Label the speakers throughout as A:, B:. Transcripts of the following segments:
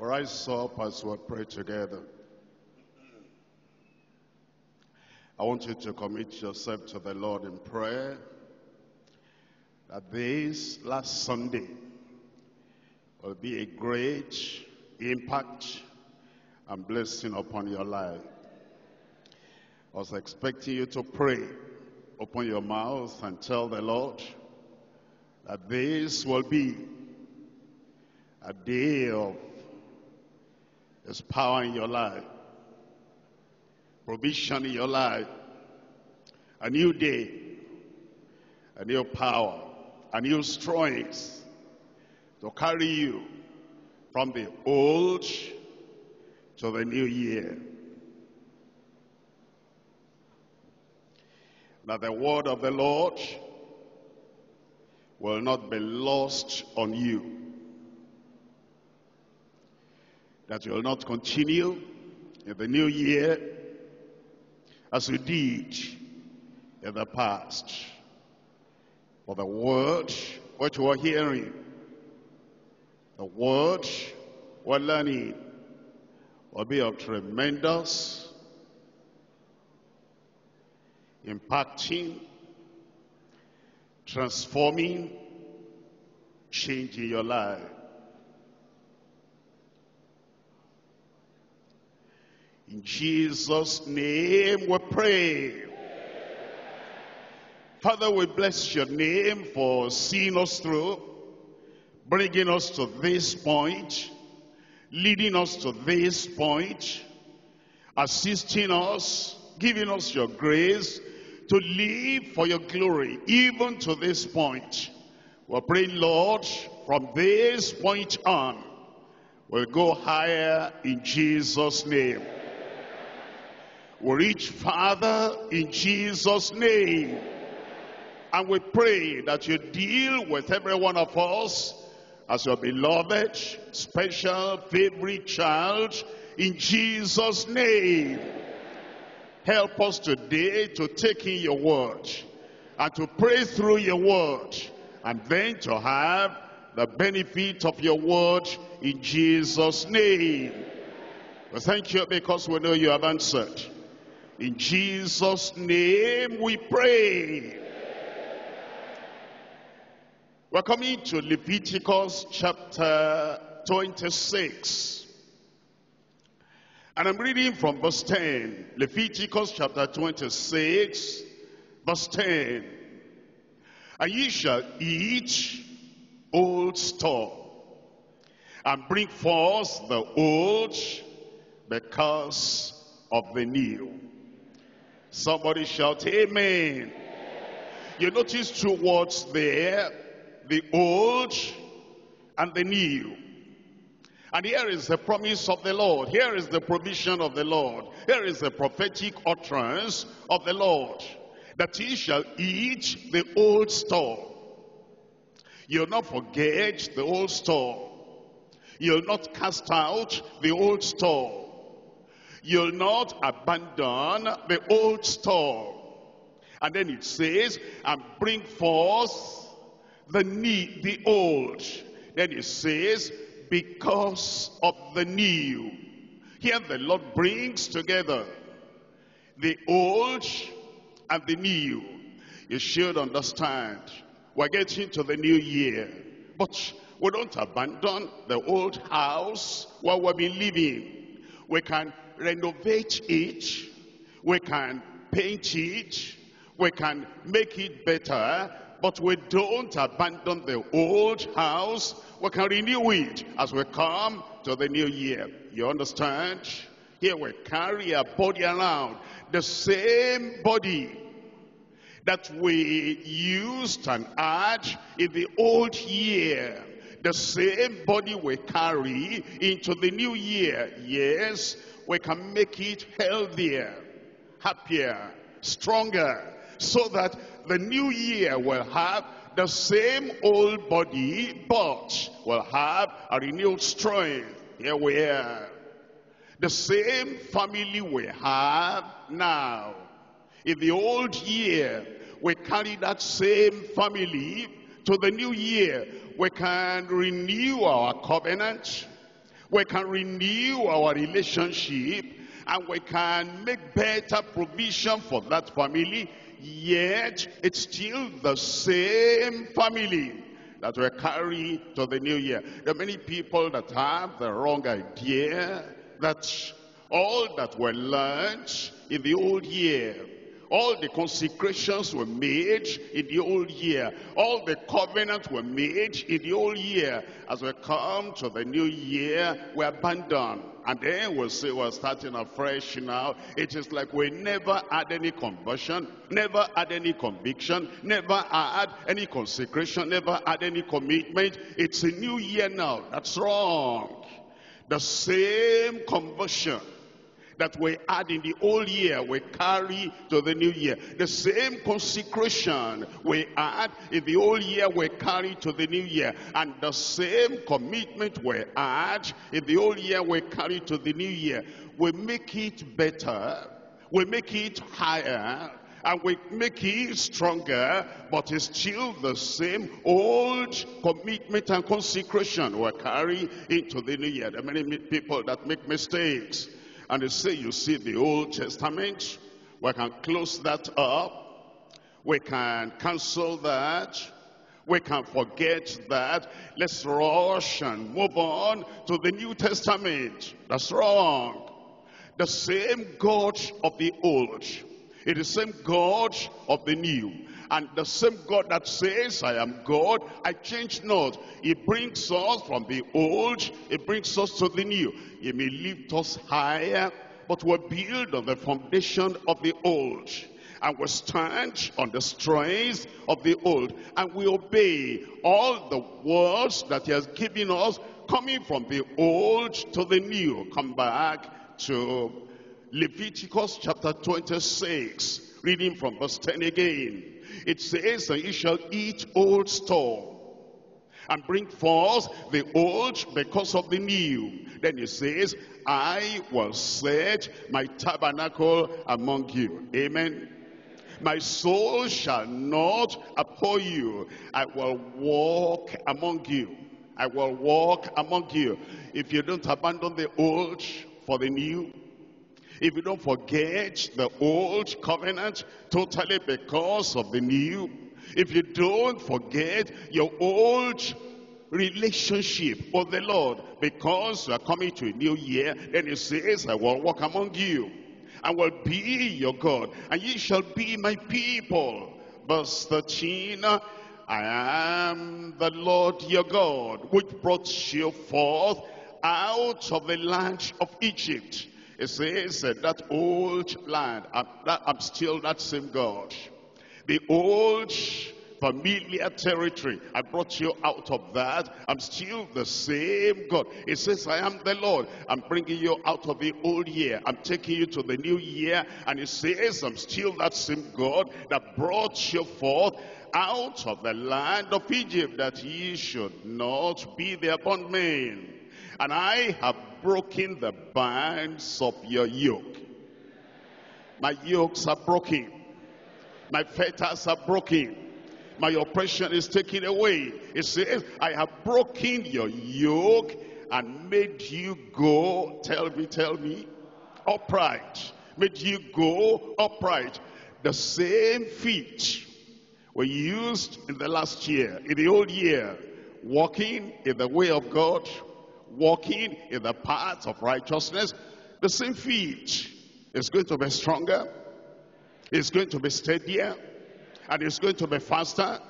A: Rise up as we pray together. I want you to commit yourself to the Lord in prayer. That this last Sunday will be a great impact and blessing upon your life. I was expecting you to pray. Open your mouth and tell the Lord that this will be a day of His power in your life, provision in your life, a new day, a new power, a new strength to carry you from the old to the new year. That the word of the Lord will not be lost on you. That you will not continue in the new year as you did in the past. For the word which you are hearing, the word we're learning will be of tremendous impacting, transforming, changing your life. In Jesus' name we pray. Father, we bless your name for seeing us through, bringing us to this point, leading us to this point, assisting us, giving us your grace to live for your glory, even to this point. We're praying, Lord, from this point on, we'll go higher in Jesus' name. We'll reach Father in Jesus' name. And we pray that you deal with every one of us as your beloved, special, favorite child in Jesus' name. Help us today to take in your word and to pray through your word and then to have the benefit of your word in Jesus' name. We thank you because we know you have answered. In Jesus' name we pray. We're coming to Leviticus chapter 26. And I'm reading from verse 10. Leviticus chapter 26, verse 10. And ye shall eat old store, and bring forth the old because of the new. Somebody shout, Amen. You notice two words there, the old and the new. And here is the promise of the Lord. Here is the provision of the Lord. Here is the prophetic utterance of the Lord. That he shall eat the old store. You'll not forget the old store. You'll not cast out the old store. You'll not abandon the old store. And then it says, and bring forth the need, the old. Then it says, because of the new. Here the Lord brings together the old and the new. You should understand, we're getting to the new year. But we don't abandon the old house where we've been living. We can renovate it. We can paint it. We can make it better. But we don't abandon the old house. We can renew it as we come to the new year. You understand? Here we carry a body around. The same body that we used and had in the old year. The same body we carry into the new year. Yes, we can make it healthier, happier, stronger, so that the new year will have the same old body, but will have a renewed strength. Here we are. The same family we have now. In the old year, we carry that same family to the new year. We can renew our covenant. We can renew our relationship and we can make better provision for that family, yet it's still the same family that we carry to the new year. There are many people that have the wrong idea that all that were learned in the old year all the consecrations were made in the old year. All the covenants were made in the old year. As we come to the new year, we abandon. And then we'll say we're starting afresh now. It is like we never had any conversion, never had any conviction, never had any consecration, never had any commitment. It's a new year now. That's wrong. The same conversion that we had in the old year, we carry to the new year. The same consecration we had in the old year, we carry to the new year. And the same commitment we had in the old year, we carry to the new year. We make it better. We make it higher and we make it stronger, but it's still the same old commitment and consecration we carry into the new year. There are many people that make mistakes. And they say, you see the Old Testament, we can close that up. We can cancel that. We can forget that. Let's rush and move on to the New Testament. That's wrong. The same God of the old. It is the same God of the new. And the same God that says, I am God, I change not. He brings us from the old, he brings us to the new. He may lift us higher, but we're built on the foundation of the old. And we stand on the strength of the old. And we obey all the words that he has given us, coming from the old to the new. Come back to Leviticus chapter 26, reading from verse 10 again. It says, and you shall eat old store and bring forth the old because of the new. Then it says, I will set my tabernacle among you. Amen. My soul shall not abhor you. I will walk among you. I will walk among you. If you don't abandon the old for the new, if you don't forget the old covenant totally because of the new, if you don't forget your old relationship with the Lord because you are coming to a new year, then he says, I will walk among you. And will be your God, and ye shall be my people. Verse 13, I am the Lord your God, which brought you forth out of the land of Egypt it says that, that old land, I'm, that, I'm still that same God. The old familiar territory. I brought you out of that. I'm still the same God. It says, I am the Lord. I'm bringing you out of the old year. I'm taking you to the new year. And it says, I'm still that same God that brought you forth out of the land of Egypt that ye should not be their bondmen. And I have broken the bands of your yoke. My yokes are broken. My fetters are broken. My oppression is taken away. It says, I have broken your yoke and made you go, tell me, tell me, upright. Made you go upright. The same feet were used in the last year, in the old year, walking in the way of God, walking in the path of righteousness, the same feet is going to be stronger, it's going to be steadier, and it's going to be faster.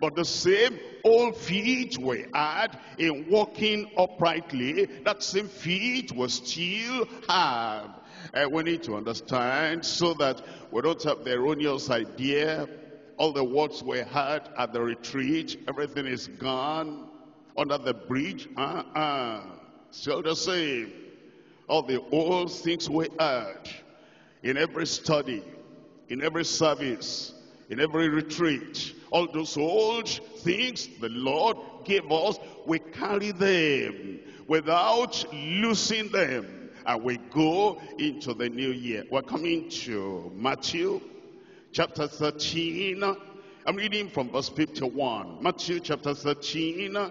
A: But the same old feet we had in walking uprightly, that same feet we still have. And we need to understand so that we don't have the erroneous idea. All the words we had at the retreat, everything is gone under the bridge, uh-uh, still the same. All the old things we heard in every study, in every service, in every retreat, all those old things the Lord gave us, we carry them without losing them. And we go into the new year. We're coming to Matthew chapter 13. I'm reading from verse 51. Matthew chapter 13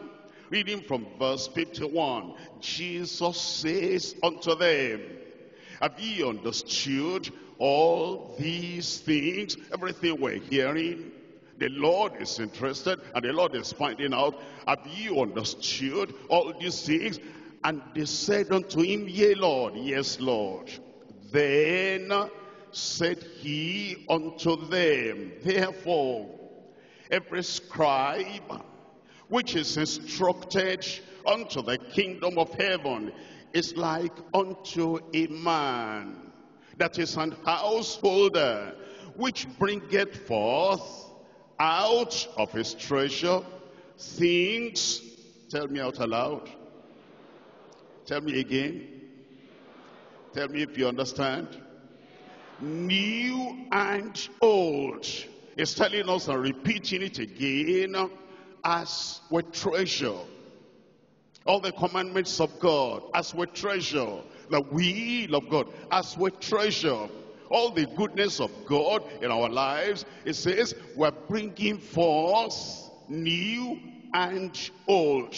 A: Reading from verse 51. Jesus says unto them, Have ye understood all these things? Everything we're hearing, the Lord is interested and the Lord is finding out, Have you understood all these things? And they said unto him, Yea, Lord, yes, Lord. Then said he unto them, Therefore, every scribe which is instructed unto the kingdom of heaven is like unto a man that is an householder which bringeth forth out of his treasure things. Tell me out aloud. Tell me again. Tell me if you understand. New and old. Is telling us and repeating it again as we treasure. All the commandments of God, as we treasure. The will of God, as we treasure. All the goodness of God in our lives, it says we're bringing forth new and old.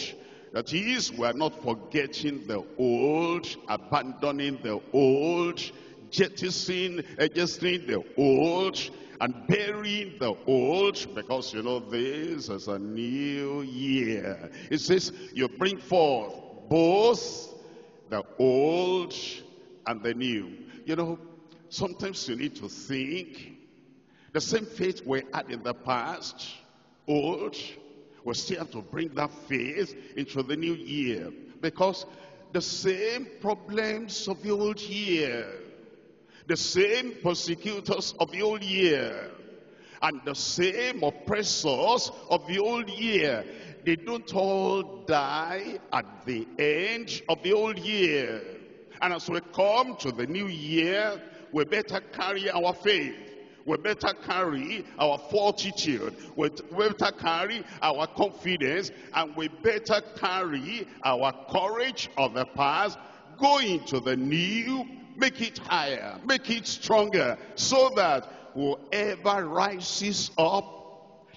A: That is, we're not forgetting the old, abandoning the old, jettisoning, jettisoning the old, and burying the old because you know this is a new year. It says you bring forth both the old and the new. You know, sometimes you need to think the same faith we had in the past, old, we still have to bring that faith into the new year because the same problems of the old year the same persecutors of the old year and the same oppressors of the old year, they don't all die at the end of the old year. And as we come to the new year, we better carry our faith. We better carry our fortitude. We better carry our confidence. And we better carry our courage of the past going to the new make it higher, make it stronger, so that whoever rises up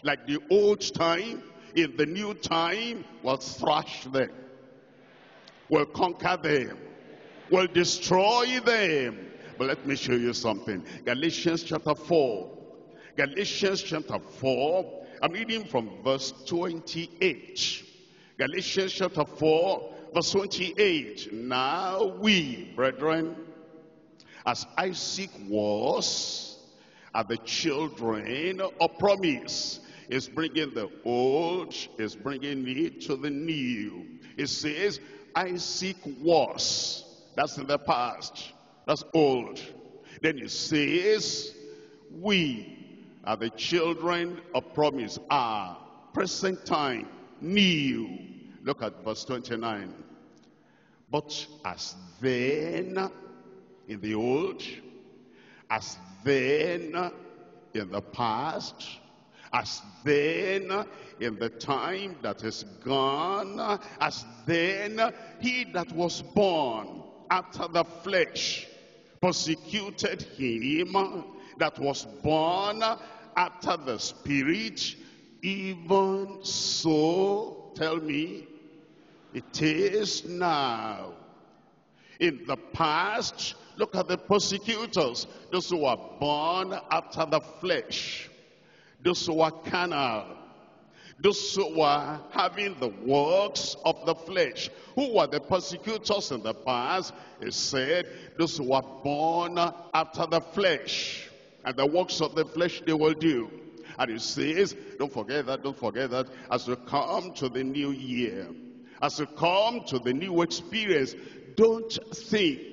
A: like the old time, in the new time, will thrash them, will conquer them, will destroy them. But let me show you something. Galatians chapter 4. Galatians chapter 4. I'm reading from verse 28. Galatians chapter 4, verse 28. Now we, brethren, as Isaac was at the children of promise is bringing the old, is bringing it to the new. It says Isaac was. That's in the past. That's old. Then it says we are the children of promise are present time new. Look at verse 29. But as then in the old, as then in the past, as then in the time that is gone, as then he that was born after the flesh persecuted him that was born after the spirit, even so, tell me, it is now. In the past, Look at the persecutors, those who are born after the flesh, those who are carnal, those who are having the works of the flesh. Who were the persecutors in the past? He said, those who are born after the flesh. And the works of the flesh they will do. And he says, don't forget that, don't forget that, as we come to the new year, as we come to the new experience, don't think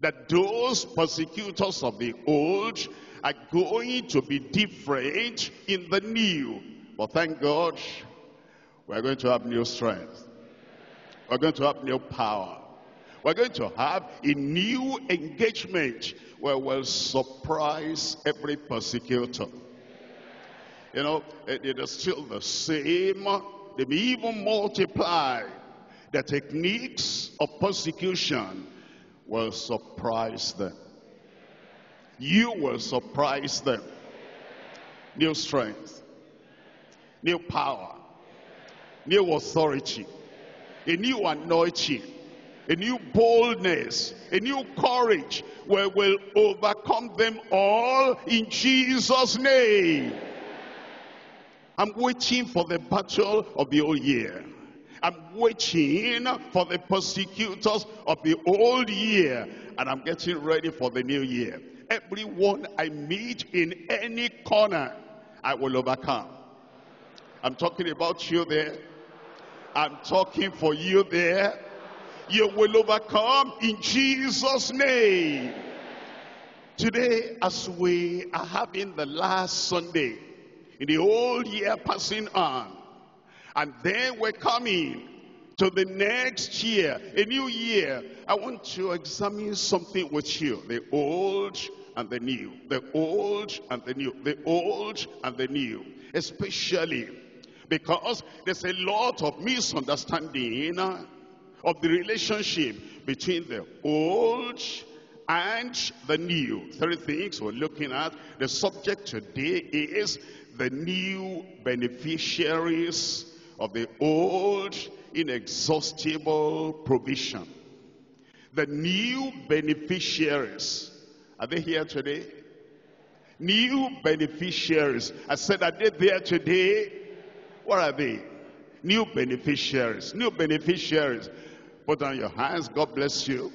A: that those persecutors of the old are going to be different in the new. But thank God, we're going to have new strength. We're going to have new power. We're going to have a new engagement where we'll surprise every persecutor. You know, it, it is still the same. They may even multiply the techniques of persecution will surprise them. You will surprise them. New strength, new power, new authority, a new anointing, a new boldness, a new courage where we'll overcome them all in Jesus' name. I'm waiting for the battle of the old year. I'm waiting for the persecutors of the old year. And I'm getting ready for the new year. Everyone I meet in any corner, I will overcome. I'm talking about you there. I'm talking for you there. You will overcome in Jesus' name. Today, as we are having the last Sunday in the old year passing on, and then we're coming to the next year, a new year, I want to examine something with you. The old and the new. The old and the new. The old and the new. Especially because there's a lot of misunderstanding of the relationship between the old and the new. Three things we're looking at. The subject today is the new beneficiaries of the old inexhaustible provision. The new beneficiaries. Are they here today? New beneficiaries. I said, are they there today? What are they? New beneficiaries. New beneficiaries. Put on your hands. God bless you.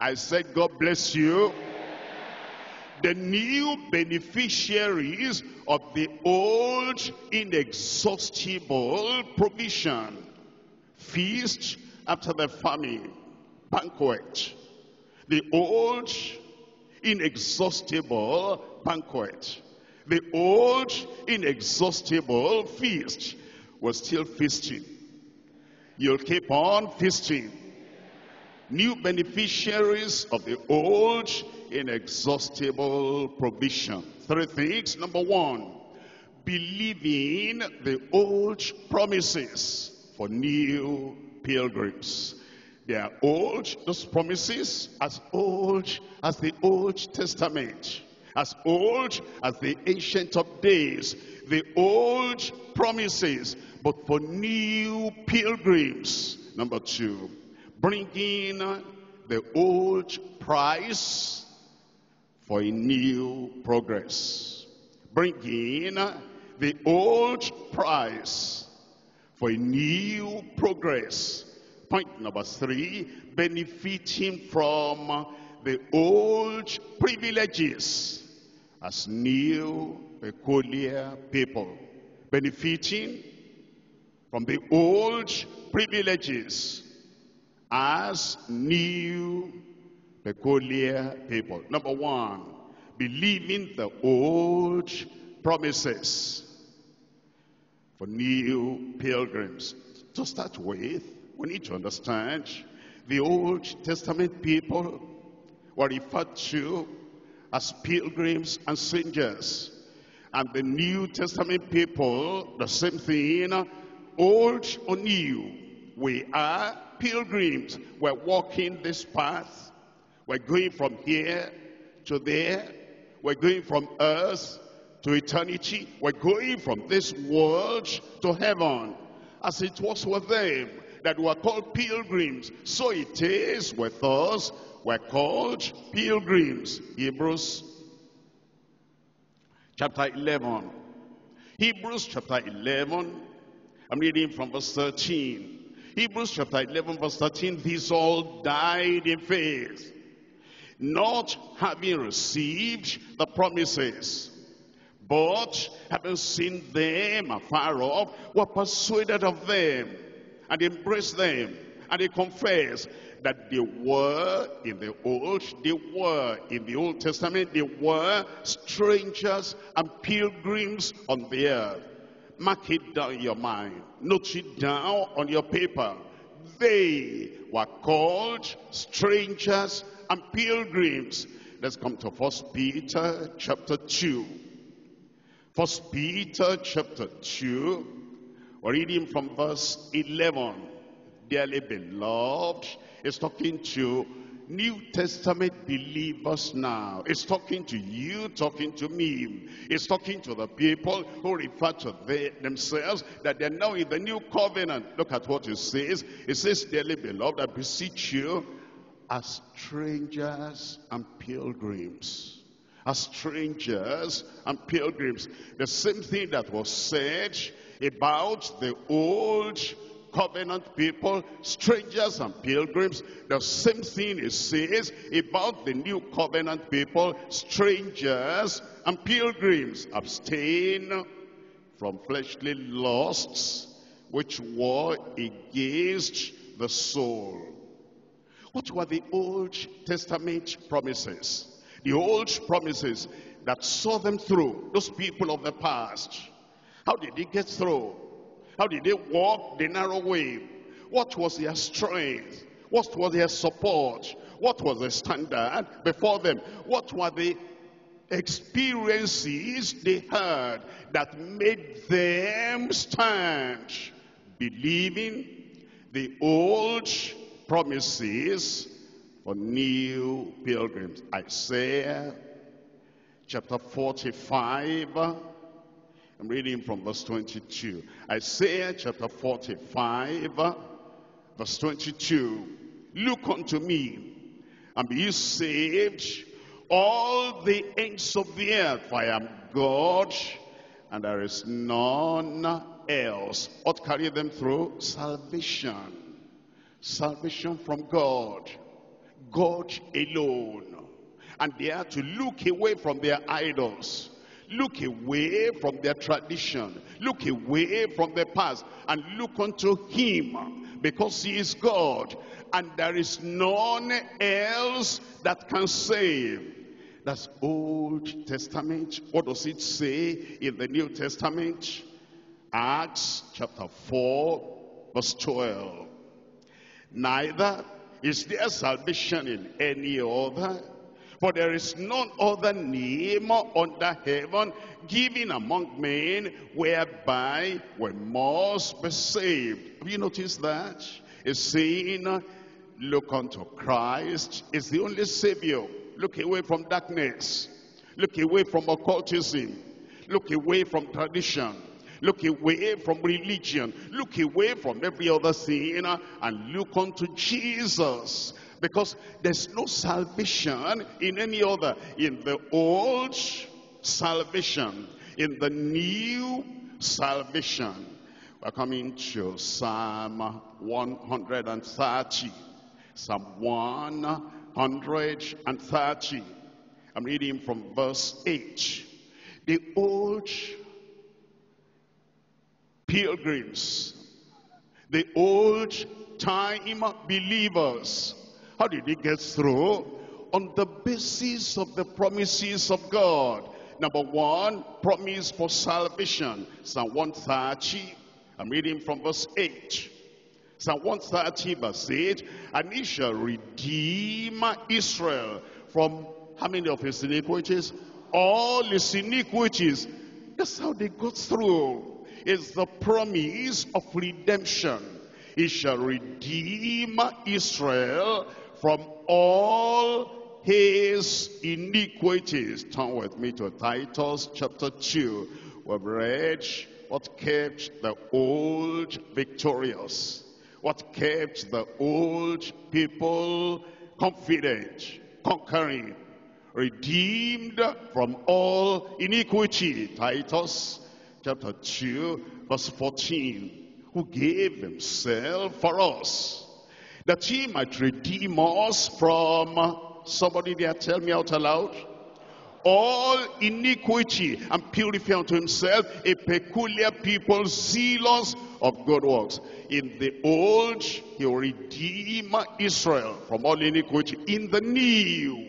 A: I said, God bless you. The new beneficiaries of the old inexhaustible provision. Feast after the famine. Banquet. The old inexhaustible banquet the old inexhaustible feast was still feasting. You'll keep on feasting. New beneficiaries of the old inexhaustible provision. Three things. Number one, believing the old promises for new pilgrims. They are old, those promises, as old as the Old Testament as old as the ancient of days, the old promises, but for new pilgrims. Number two, bringing the old price for a new progress. Bringing the old price for a new progress. Point number three, benefiting from the old privileges as new peculiar people, benefiting from the old privileges as new peculiar people. Number one, believing the old promises for new pilgrims. To start with, we need to understand the Old Testament people were referred to as pilgrims and strangers. And the New Testament people, the same thing, old or new. We are pilgrims. We're walking this path. We're going from here to there. We're going from earth to eternity. We're going from this world to heaven. As it was with them that were called pilgrims, so it is with us We're called pilgrims. Hebrews chapter 11. Hebrews chapter 11. I'm reading from verse 13. Hebrews chapter 11 verse 13. These all died in faith, not having received the promises, but having seen them afar off, were persuaded of them, and embraced them, and they confessed that they were in the old, they were in the Old Testament, they were strangers and pilgrims on the earth. Mark it down in your mind. Note it down on your paper. They were called strangers and pilgrims. Let's come to First Peter chapter 2. First Peter chapter 2. We're reading from verse 11. Dearly beloved, is talking to New Testament believers now. It's talking to you, talking to me. It's talking to the people who refer to they, themselves that they're now in the new covenant. Look at what it says. It says, Dearly beloved, I beseech you as strangers and pilgrims. As strangers and pilgrims. The same thing that was said about the old covenant people, strangers and pilgrims. The same thing it says about the new covenant people, strangers and pilgrims. Abstain from fleshly lusts which war against the soul. What were the Old Testament promises? The old promises that saw them through, those people of the past. How did they get through? How did they walk the narrow way? What was their strength? What was their support? What was the standard before them? What were the experiences they had that made them stand? Believing the old promises for new pilgrims. Isaiah chapter 45 I'm reading from verse 22. Isaiah chapter 45, verse 22. Look unto me and be saved, all the ends of the earth, for I am God, and there is none else. What carry them through? Salvation. Salvation from God. God alone. And they are to look away from their idols Look away from their tradition. Look away from the past and look unto him because he is God and there is none else that can save. That's Old Testament. What does it say in the New Testament? Acts chapter 4 verse 12. Neither is there salvation in any other for there is none other name under heaven given among men whereby we must be saved. Have you noticed that? It's saying, look unto Christ is the only Savior. Look away from darkness. Look away from occultism. Look away from tradition. Look away from religion. Look away from every other thing and look unto Jesus because there's no salvation in any other. In the old salvation, in the new salvation. We're coming to Psalm 130. Psalm 130. I'm reading from verse 8. The old pilgrims, the old time believers how did they get through? On the basis of the promises of God. Number one, promise for salvation. Psalm 130, I'm reading from verse 8. Psalm 130 verse 8, and he shall redeem Israel from how many of his iniquities? All his iniquities. That's how they got through. It's the promise of redemption. He shall redeem Israel from all his iniquities. Turn with me to Titus chapter 2. We've read what kept the old victorious. What kept the old people confident, conquering, redeemed from all iniquity. Titus chapter 2 verse 14. Who gave himself for us that he might redeem us from, somebody there tell me out aloud, all iniquity and purify unto himself a peculiar people zealous of good works. In the old, he will redeem Israel from all iniquity. In the new,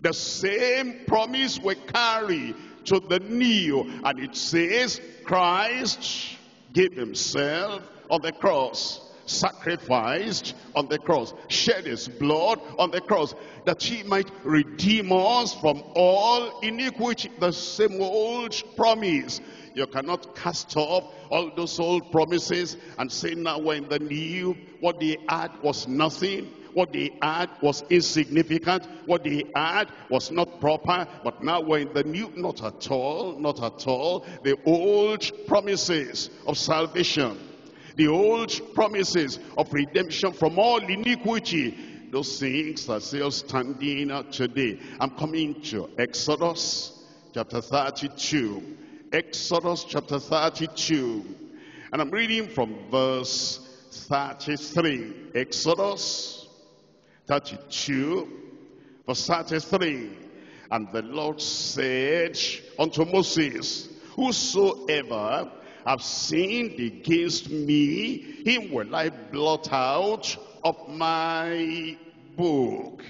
A: the same promise we carry to the new. And it says, Christ gave himself on the cross sacrificed on the cross, shed his blood on the cross, that he might redeem us from all iniquity. The same old promise. You cannot cast off all those old promises and say now we're in the new. What they had was nothing. What they had was insignificant. What they had was not proper. But now we're in the new, not at all, not at all. The old promises of salvation. The old promises of redemption from all iniquity. Those things are still standing out today. I'm coming to Exodus chapter 32. Exodus chapter 32. And I'm reading from verse 33. Exodus 32, verse 33. And the Lord said unto Moses, Whosoever have sinned against me, him will I blot out of my book.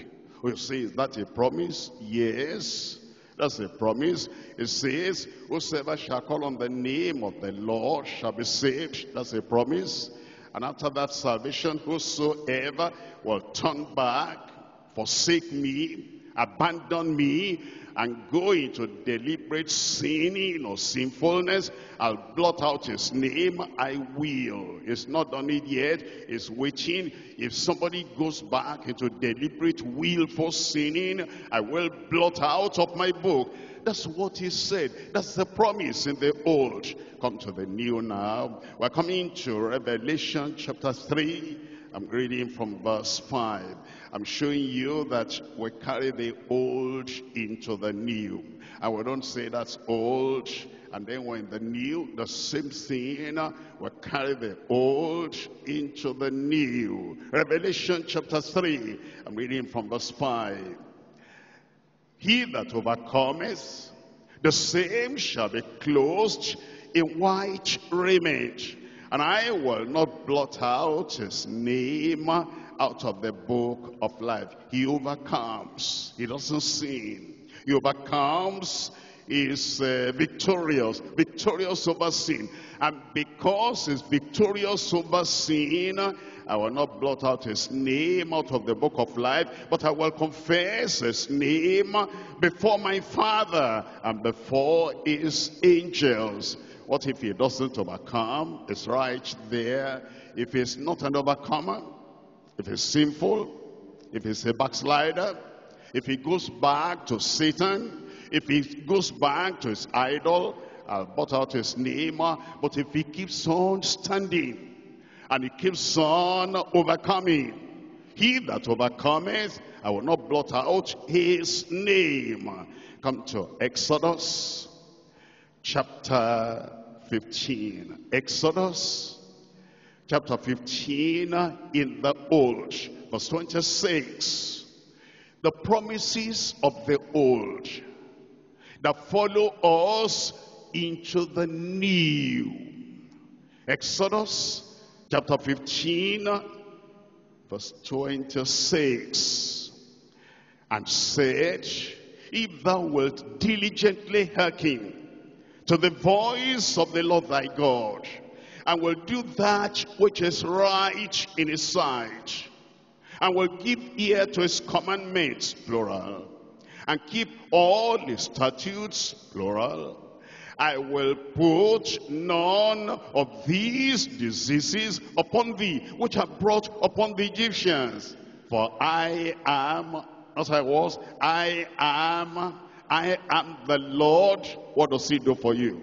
A: Oh, we say, is that a promise? Yes. That's a promise. It says, whosoever shall call on the name of the Lord shall be saved. That's a promise. And after that salvation, whosoever will turn back, forsake me, abandon me, and go into deliberate sinning or sinfulness, I'll blot out his name, I will. It's not done it yet, it's waiting. If somebody goes back into deliberate willful sinning, I will blot out of my book. That's what he said. That's the promise in the old. Come to the new now. We're coming to Revelation chapter 3. I'm reading from verse 5. I'm showing you that we carry the old into the new. And we don't say that's old, and then when the new, the same thing, we carry the old into the new. Revelation chapter 3, I'm reading from verse 5. He that overcometh, the same shall be clothed in white raiment and I will not blot out his name out of the book of life. He overcomes. He doesn't sin. He overcomes is uh, victorious, victorious over sin. And because he's victorious over sin, I will not blot out his name out of the book of life, but I will confess his name before my Father and before his angels. What if he doesn't overcome? It's right there. If he's not an overcomer, if he's sinful, if he's a backslider, if he goes back to Satan, if he goes back to his idol, I'll blot out his name. But if he keeps on standing and he keeps on overcoming, he that overcometh, I will not blot out his name. Come to Exodus chapter 15. Exodus chapter 15 in the Old, verse 26. The promises of the Old that follow us into the new. Exodus chapter 15, verse 26. And said, If thou wilt diligently hearken to the voice of the Lord thy God, and will do that which is right in his sight, and will give ear to his commandments, plural, and keep all his statutes, plural, I will put none of these diseases upon thee, which are brought upon the Egyptians. For I am, as I was, I am I am the Lord. What does he do for you?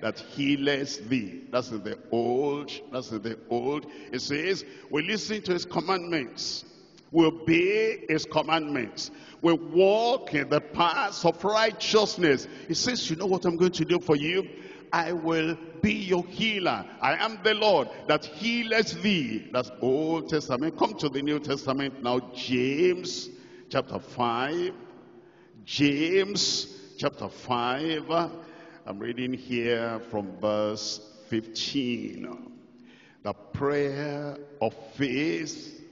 A: That He heals thee. That's in the old. That's in the old. It says, we listen to his commandments. We obey his commandments. We walk in the paths of righteousness. He says, you know what I'm going to do for you? I will be your healer. I am the Lord that healeth thee. That's Old Testament. Come to the New Testament now. James chapter 5 James chapter 5. I'm reading here from verse 15. The prayer of faith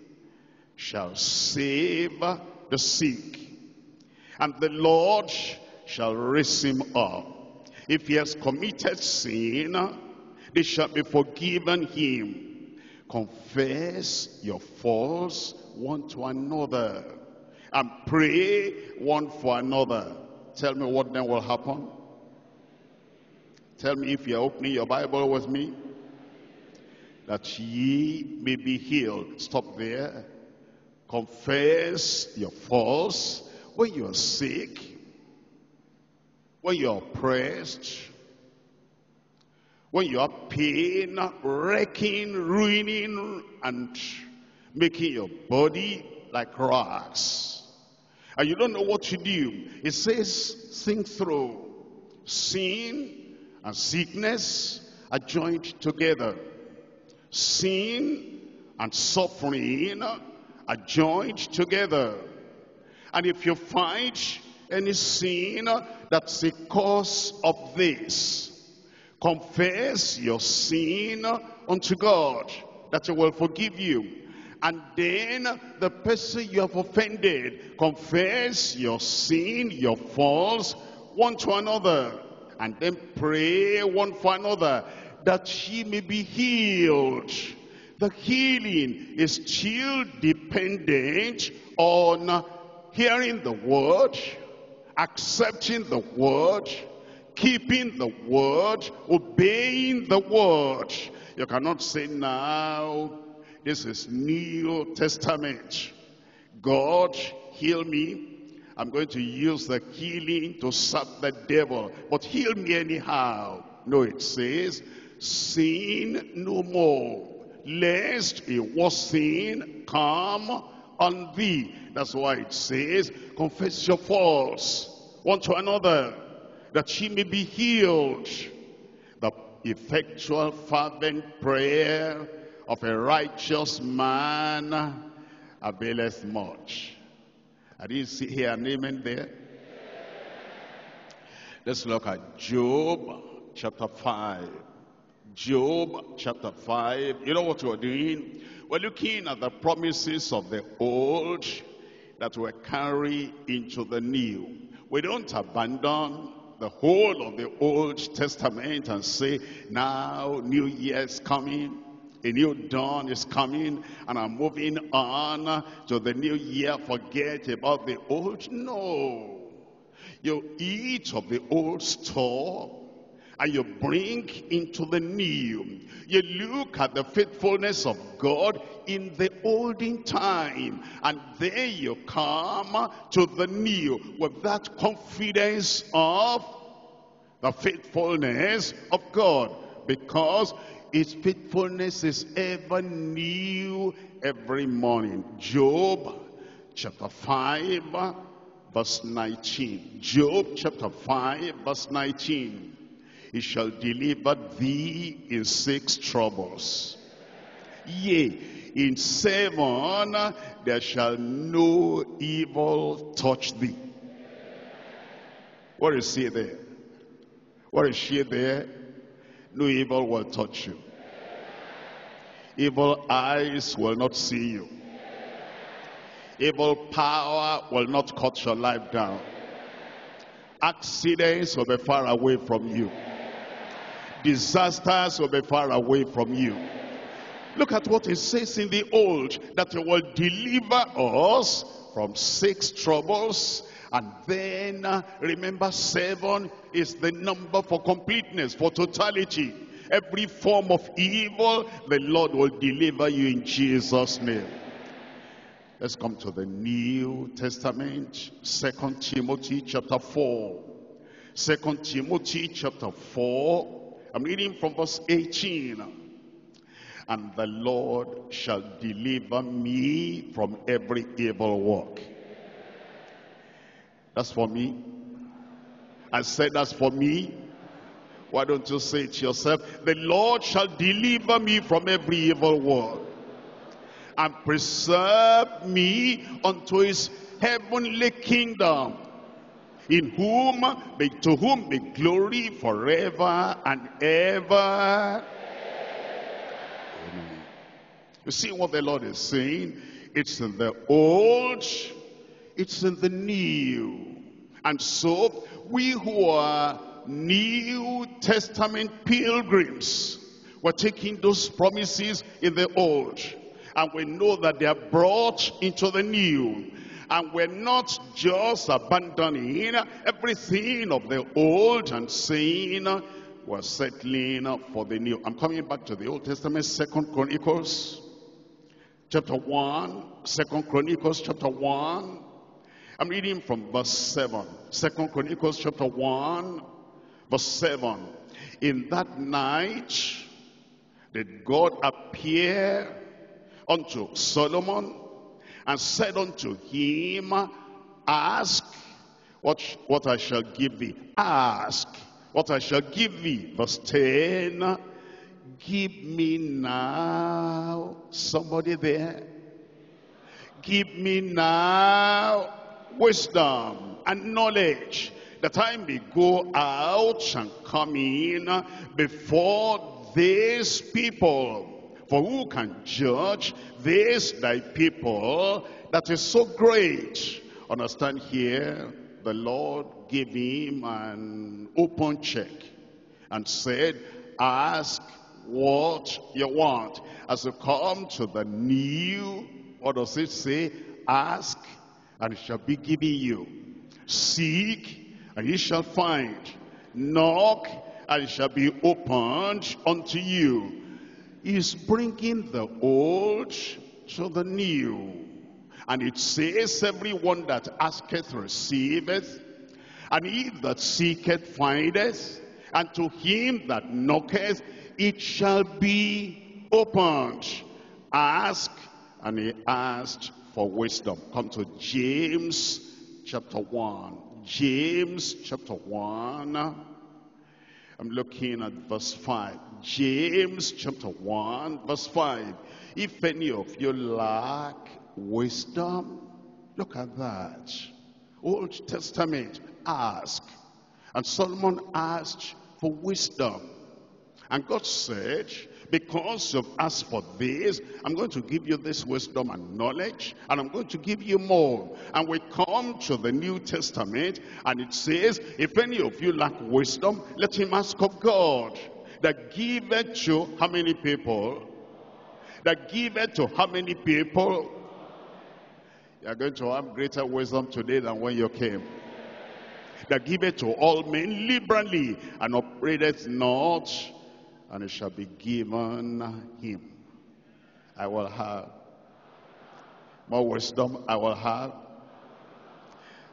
A: shall save the sick, and the Lord shall raise him up. If he has committed sin, they shall be forgiven him. Confess your faults one to another and pray one for another. Tell me what then will happen. Tell me if you're opening your Bible with me. That ye may be healed. Stop there. Confess your faults when you are sick, when you are oppressed, when you are pain, wrecking, ruining, and making your body like rocks. And you don't know what to do. It says, think through. Sin and sickness are joined together. Sin and suffering are joined together. And if you find any sin that's the cause of this, confess your sin unto God, that he will forgive you. And then the person you have offended, confess your sin, your faults, one to another. And then pray one for another, that she may be healed. The healing is still dependent on hearing the word, accepting the word, keeping the word, obeying the word. You cannot say now, this is New Testament. God, heal me. I'm going to use the healing to serve the devil. But heal me anyhow. No, it says, sin no more, lest a worse sin come on thee. That's why it says, confess your faults one to another, that she may be healed. The effectual fervent prayer of a righteous man availeth much. I didn't see here an amen there. Let's look at Job chapter 5. Job chapter 5. You know what we're doing? We're looking at the promises of the old that we carry into the new. We don't abandon the whole of the Old Testament and say, now New Year is coming, a new dawn is coming, and I'm moving on to the new year, forget about the old. No. You eat of the old store, and you bring into the new. You look at the faithfulness of God in the olden time, and then you come to the new with that confidence of the faithfulness of God, because his faithfulness is ever new every morning. Job chapter 5 verse 19. Job chapter 5 verse 19. He shall deliver thee in six troubles. Yea, in seven there shall no evil touch thee. What is he there? What is she there? No evil will touch you. Evil eyes will not see you. Evil power will not cut your life down. Accidents will be far away from you disasters will be far away from you. Look at what it says in the old, that it will deliver us from six troubles. And then, uh, remember, seven is the number for completeness, for totality. Every form of evil, the Lord will deliver you in Jesus' name. Let's come to the New Testament, Second Timothy chapter 4. Second Timothy chapter 4, I'm reading from verse 18. And the Lord shall deliver me from every evil work. That's for me. I said that's for me. Why don't you say it to yourself? The Lord shall deliver me from every evil work and preserve me unto his heavenly kingdom in whom be, to whom be glory forever and ever. Amen. You see what the Lord is saying? It's in the old, it's in the new. And so we who are New Testament pilgrims, we're taking those promises in the old. And we know that they are brought into the new. And we're not just abandoning everything of the old and saying we're settling for the new. I'm coming back to the Old Testament, Second Chronicles. chapter 1, Second Chronicles chapter 1. I'm reading from verse 7. Second Chronicles chapter 1, verse 7. In that night did God appear unto Solomon and said unto him, Ask what, what I shall give thee. Ask what I shall give thee. Verse 10. Give me now. Somebody there? Give me now wisdom and knowledge that I may go out and come in before these people. For who can judge this thy people that is so great? Understand here, the Lord gave him an open check and said, ask what you want. As you come to the new, what does it say? Ask and it shall be given you. Seek and ye shall find. Knock and it shall be opened unto you. Is bringing the old to the new. And it says, everyone that asketh receiveth, and he that seeketh findeth, and to him that knocketh it shall be opened. Ask, and he asked for wisdom. Come to James chapter 1. James chapter 1. I'm looking at verse 5. James chapter 1, verse 5. If any of you lack wisdom, look at that. Old Testament, ask. And Solomon asked for wisdom. And God said, because you've asked for this, I'm going to give you this wisdom and knowledge, and I'm going to give you more. And we come to the New Testament, and it says, if any of you lack wisdom, let him ask of God, that giveth to how many people? That giveth to how many people? You're going to have greater wisdom today than when you came that giveth to all men liberally and upbraideth not and it shall be given him. I will have more wisdom, I will have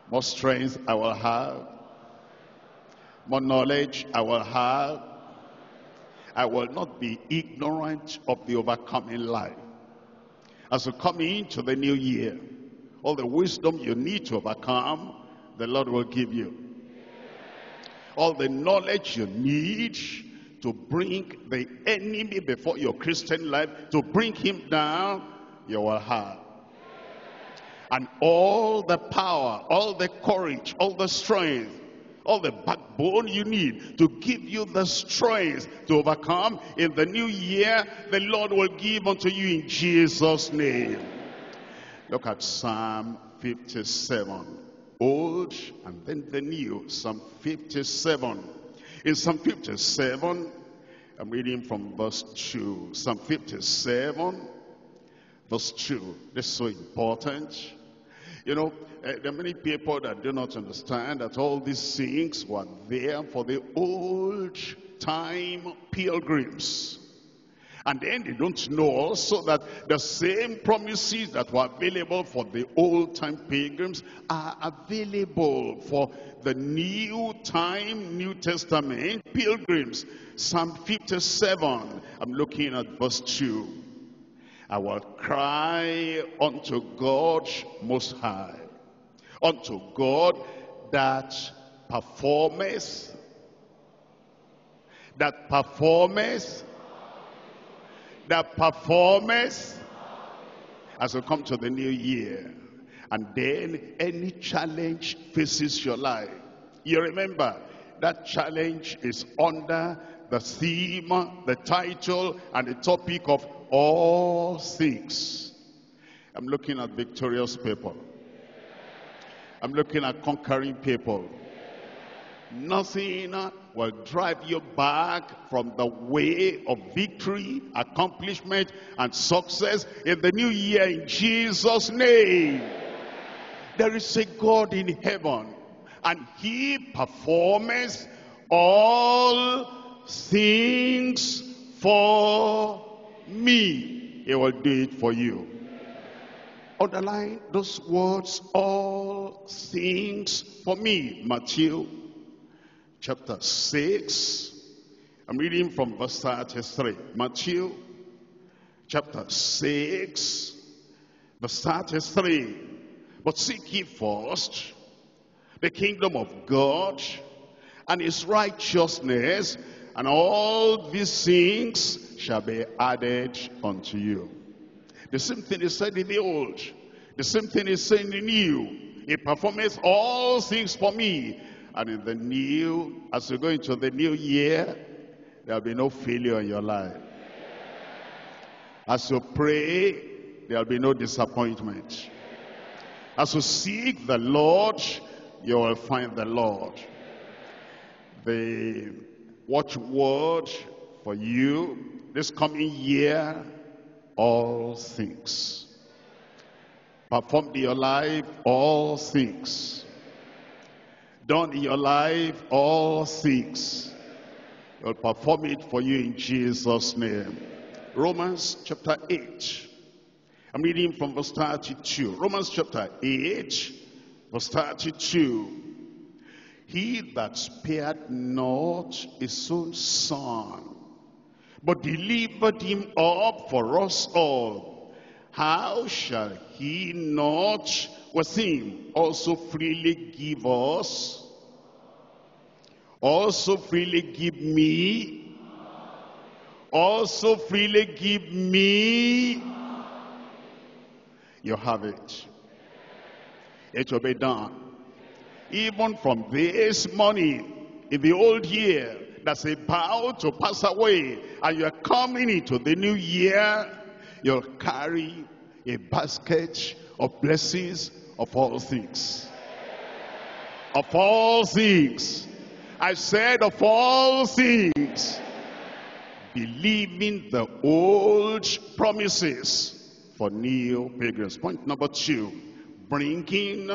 A: more strength, I will have more knowledge, I will have. I will not be ignorant of the overcoming life. As you come into the new year, all the wisdom you need to overcome, the Lord will give you. All the knowledge you need to bring the enemy before your Christian life, to bring him down, you will have. And all the power, all the courage, all the strength, all the backbone you need to give you the strength to overcome in the new year, the Lord will give unto you in Jesus' name. Look at Psalm 57. Old and then the new. Psalm 57. In Psalm 57, I'm reading from verse 2. Psalm 57, verse 2. This is so important. You know, uh, there are many people that do not understand that all these things were there for the old time pilgrims. And then they don't know also that the same promises that were available for the old time pilgrims are available for the new time, New Testament pilgrims. Psalm 57, I'm looking at verse 2. I will cry unto God most high, unto God that performeth, that performeth that performance as we come to the new year. And then any challenge faces your life. You remember, that challenge is under the theme, the title, and the topic of all things. I'm looking at victorious people. I'm looking at conquering people. Nothing will drive you back from the way of victory, accomplishment, and success in the new year in Jesus' name. There is a God in heaven, and he performs all things for me. He will do it for you. underline those words, all things for me. Matthew chapter 6. I'm reading from verse 33. Matthew chapter 6, verse 33. But seek ye first the kingdom of God and his righteousness, and all these things shall be added unto you. The same thing is said in the old. The same thing is said in the new. He performeth all things for me. And in the new, as you go into the new year, there'll be no failure in your life. As you pray, there'll be no disappointment. As you seek the Lord, you will find the Lord. The watchword for you this coming year all things. Performed in your life, all things. Done in your life, all things. He'll perform it for you in Jesus' name. Romans chapter 8. I'm reading from verse 32. Romans chapter 8, verse 32. He that spared not his own son, but delivered him up for us all. How shall he not with him also freely give us? Also freely give me? Also freely give me? You have it. It will be done. Even from this morning, in the old year, that's about to pass away and you're coming into the new year, you'll carry a basket of blessings of all things. Of all things. I said of all things. Believing the old promises for new pilgrims. Point number two. Bringing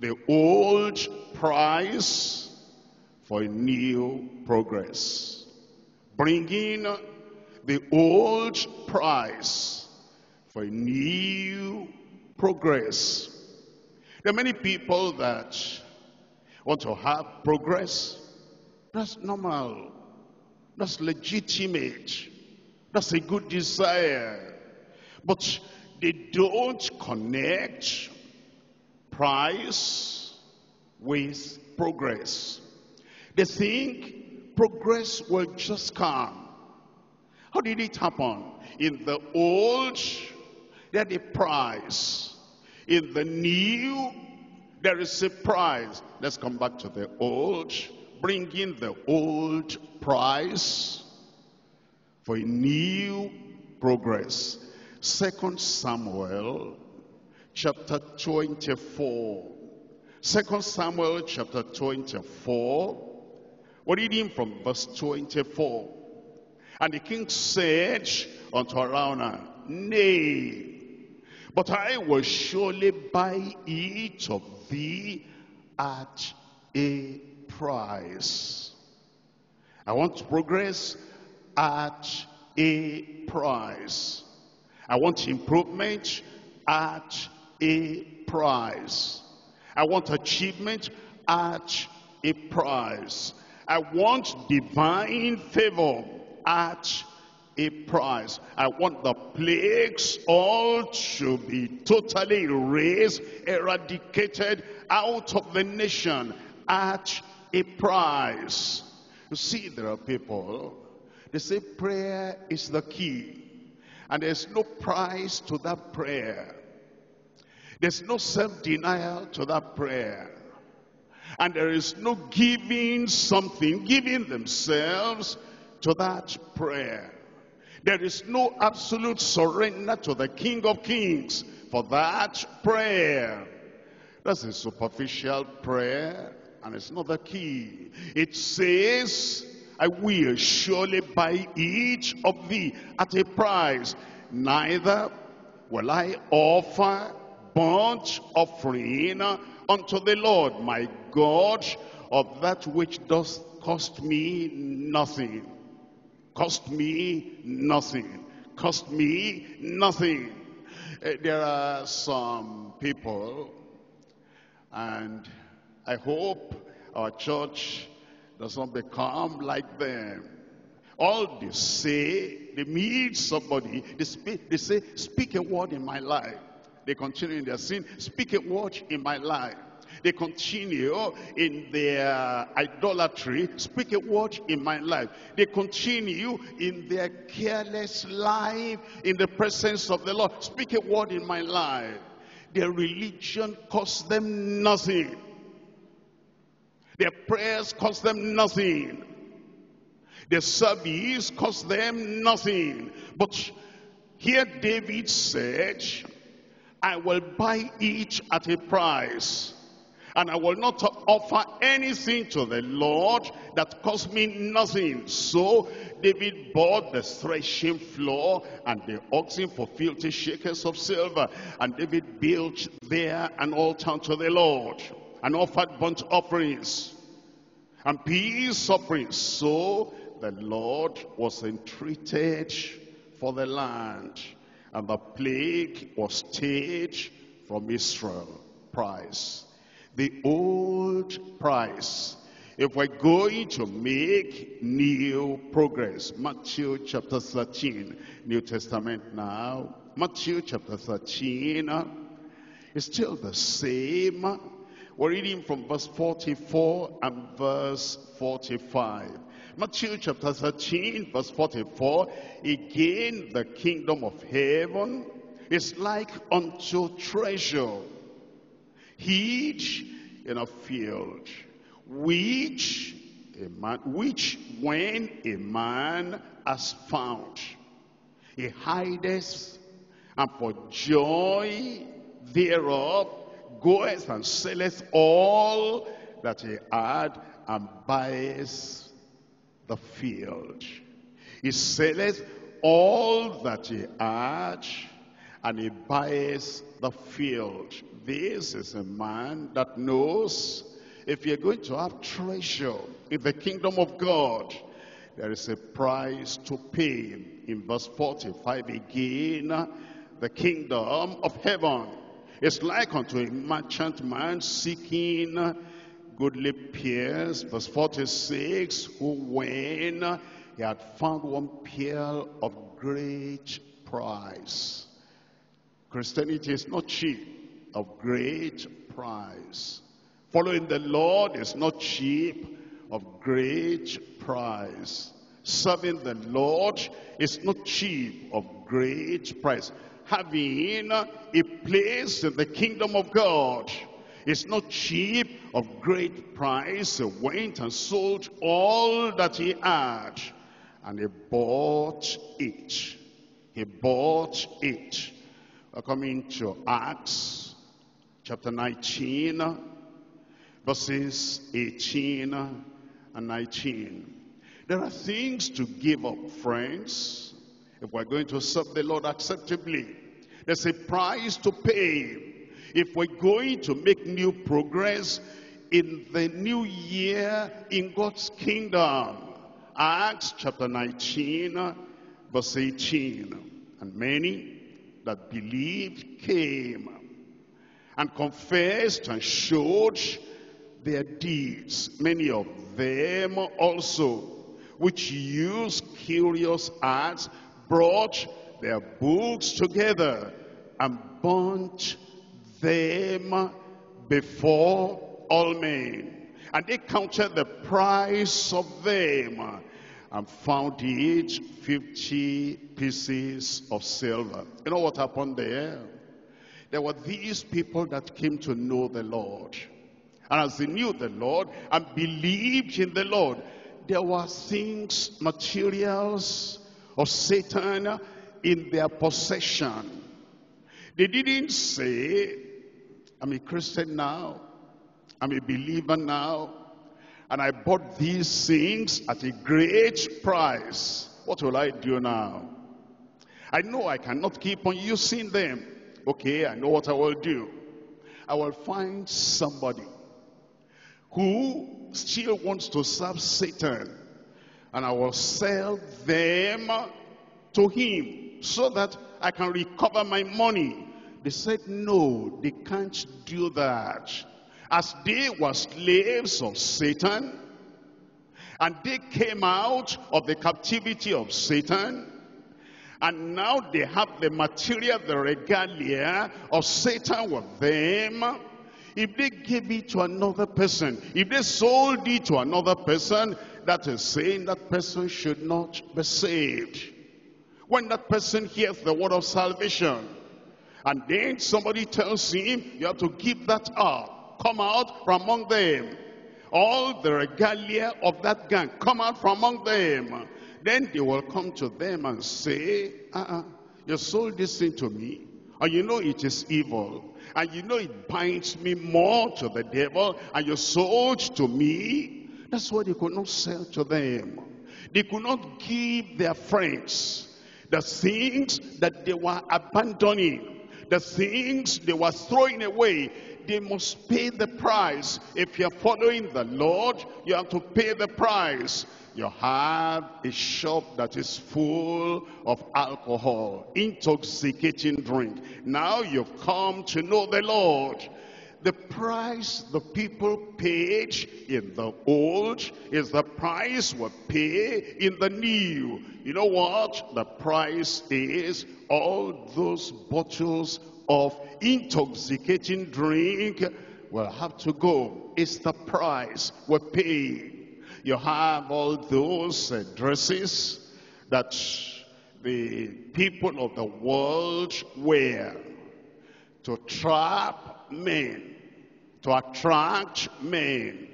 A: the old price for a new progress. Bringing the old price for a new progress. There are many people that want to have progress. That's normal. That's legitimate. That's a good desire. But they don't connect price with progress. They think progress will just come. How did it happen? In the old, there is a price. In the new, there is a price. Let's come back to the old. Bring in the old price for a new progress. Second Samuel chapter 24. Second Samuel chapter 24 we're reading from verse 24. And the king said unto Araunah, Nay, but I will surely buy it of thee at a price. I want to progress at a price. I want improvement at a price. I want achievement at a price. I want divine favor at a price. I want the plagues all to be totally erased, eradicated out of the nation at a price. You see, there are people, they say prayer is the key. And there's no price to that prayer. There's no self-denial to that prayer. And there is no giving something, giving themselves to that prayer. There is no absolute surrender to the King of Kings for that prayer. That's a superficial prayer and it's not the key. It says, I will surely buy each of thee at a price. Neither will I offer burnt offering unto the Lord my God of that which does cost me nothing. Cost me nothing. Cost me nothing. Uh, there are some people, and I hope our church does not become like them. All they say, they meet somebody, they, speak, they say, speak a word in my life. They continue in their sin, speak a word in my life. They continue in their idolatry, speak a word in my life. They continue in their careless life in the presence of the Lord, speak a word in my life. Their religion costs them nothing. Their prayers cost them nothing. Their service cost them nothing. But here David said, I will buy each at a price. And I will not offer anything to the Lord that cost me nothing. So David bought the threshing floor and the oxen for filthy shekels of silver. And David built there an altar to the Lord and offered burnt offerings and peace offerings. So the Lord was entreated for the land and the plague was stayed from Israel. Price. The old price. If we're going to make new progress, Matthew chapter 13, New Testament now, Matthew chapter 13 uh, is still the same. We're reading from verse 44 and verse 45. Matthew chapter 13, verse 44, again the kingdom of heaven is like unto treasure hid in a field, which a man, which when a man has found, he hideth, and for joy thereof goeth and selleth all that he had, and buys the field. He selleth all that he had, and he buys the field. This is a man that knows if you're going to have treasure in the kingdom of God, there is a price to pay. In verse 45 again, the kingdom of heaven is like unto a merchant man seeking goodly pearls, verse 46, who when he had found one pearl of great price. Christianity is not cheap, of great price. Following the Lord is not cheap, of great price. Serving the Lord is not cheap, of great price. Having a place in the kingdom of God it's not cheap, of great price. He went and sold all that he had. And he bought it. He bought it. We're coming to Acts chapter 19, verses 18 and 19. There are things to give up, friends, if we're going to serve the Lord acceptably. There's a price to pay if we're going to make new progress in the new year in God's kingdom. Acts chapter 19, verse 18. And many that believed came and confessed and showed their deeds. Many of them also, which used curious arts, brought their books together and burnt them before all men. And they counted the price of them and found it 50 pieces of silver. You know what happened there? There were these people that came to know the Lord. And as they knew the Lord and believed in the Lord, there were things, materials of Satan in their possession. They didn't say, I'm a Christian now. I'm a believer now. And I bought these things at a great price. What will I do now? I know I cannot keep on using them. Okay, I know what I will do. I will find somebody who still wants to serve Satan. And I will sell them to him so that I can recover my money. They said, no, they can't do that. As they were slaves of Satan, and they came out of the captivity of Satan, and now they have the material, the regalia of Satan with them. If they gave it to another person, if they sold it to another person, that is saying that person should not be saved. When that person hears the word of salvation, and then somebody tells him, you have to give that up. Come out from among them. All the regalia of that gang, come out from among them. Then they will come to them and say, uh-uh, you sold this thing to me, and you know it is evil, and you know it binds me more to the devil, and you sold to me. That's why they could not sell to them. They could not give their friends the things that they were abandoning, the things they were throwing away, they must pay the price. If you're following the Lord, you have to pay the price. You have a shop that is full of alcohol, intoxicating drink. Now you've come to know the Lord. The price the people paid in the old is the price we pay in the new. You know what? The price is all those bottles of intoxicating drink will have to go. It's the price we pay. You have all those uh, dresses that the people of the world wear to trap men, to attract men,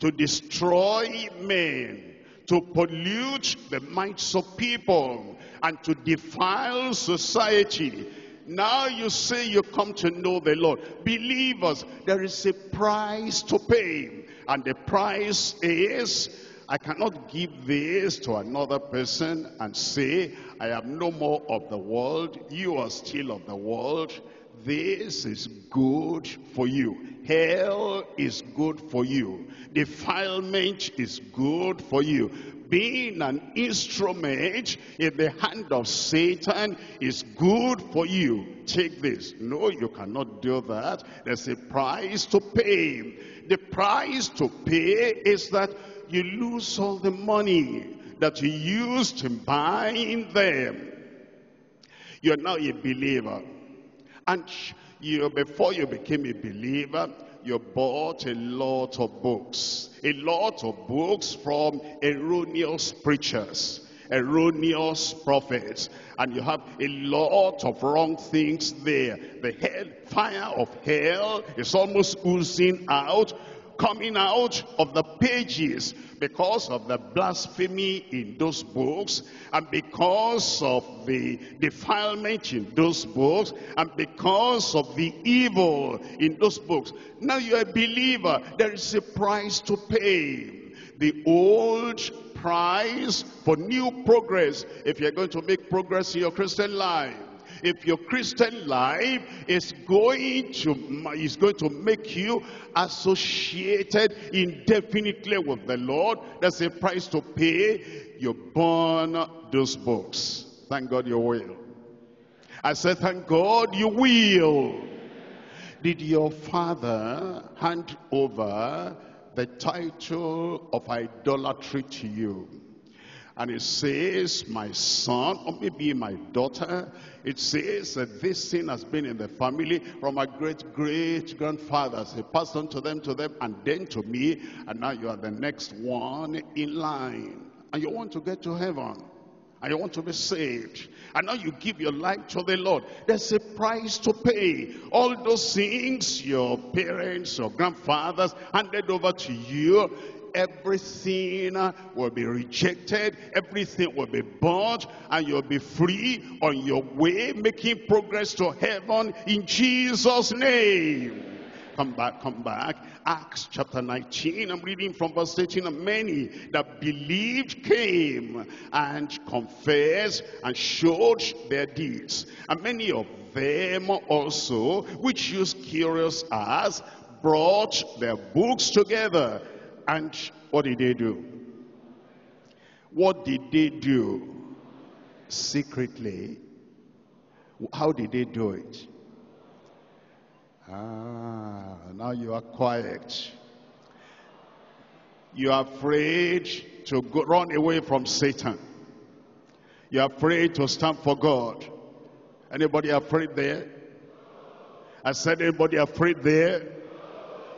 A: to destroy men, to pollute the minds of people, and to defile society. Now you say you come to know the Lord. Believers, there is a price to pay. And the price is, I cannot give this to another person and say, I am no more of the world. You are still of the world. This is good for you. Hell is good for you. Defilement is good for you being an instrument in the hand of Satan is good for you. Take this. No, you cannot do that. There's a price to pay. The price to pay is that you lose all the money that you used in buying them. You're now a believer. And you, before you became a believer, you bought a lot of books. A lot of books from erroneous preachers, erroneous prophets. And you have a lot of wrong things there. The hell, fire of hell is almost oozing out coming out of the pages because of the blasphemy in those books and because of the defilement in those books and because of the evil in those books. Now you're a believer. There is a price to pay. The old price for new progress if you're going to make progress in your Christian life if your Christian life is going to is going to make you associated indefinitely with the Lord, there's a price to pay. You burn those books. Thank God you will. I said, thank God you will. Did your father hand over the title of idolatry to you? And it says, my son, or maybe my daughter, it says that this sin has been in the family from my great-great-grandfathers. It passed on to them, to them, and then to me, and now you are the next one in line. And you want to get to heaven. And you want to be saved. And now you give your life to the Lord. There's a price to pay. All those things your parents, your grandfathers handed over to you, everything will be rejected, everything will be burned, and you'll be free on your way, making progress to heaven in Jesus' name. Come back, come back. Acts chapter 19, I'm reading from verse 18. And many that believed came and confessed and showed their deeds. And many of them also, which used curious as, brought their books together and what did they do? What did they do? Secretly, How did they do it? Ah, now you are quiet. You are afraid to go, run away from Satan. You're afraid to stand for God. Anybody afraid there? I said, anybody afraid there?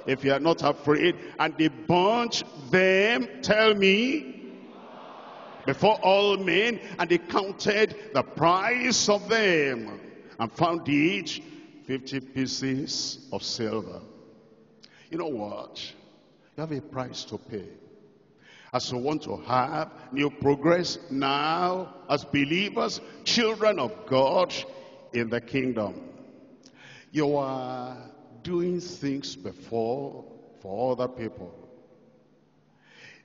A: If you are not afraid, and they burnt them, tell me, before all men, and they counted the price of them, and found each 50 pieces of silver. You know what? You have a price to pay. As we want to have new progress now as believers, children of God in the kingdom. You are doing things before for other people.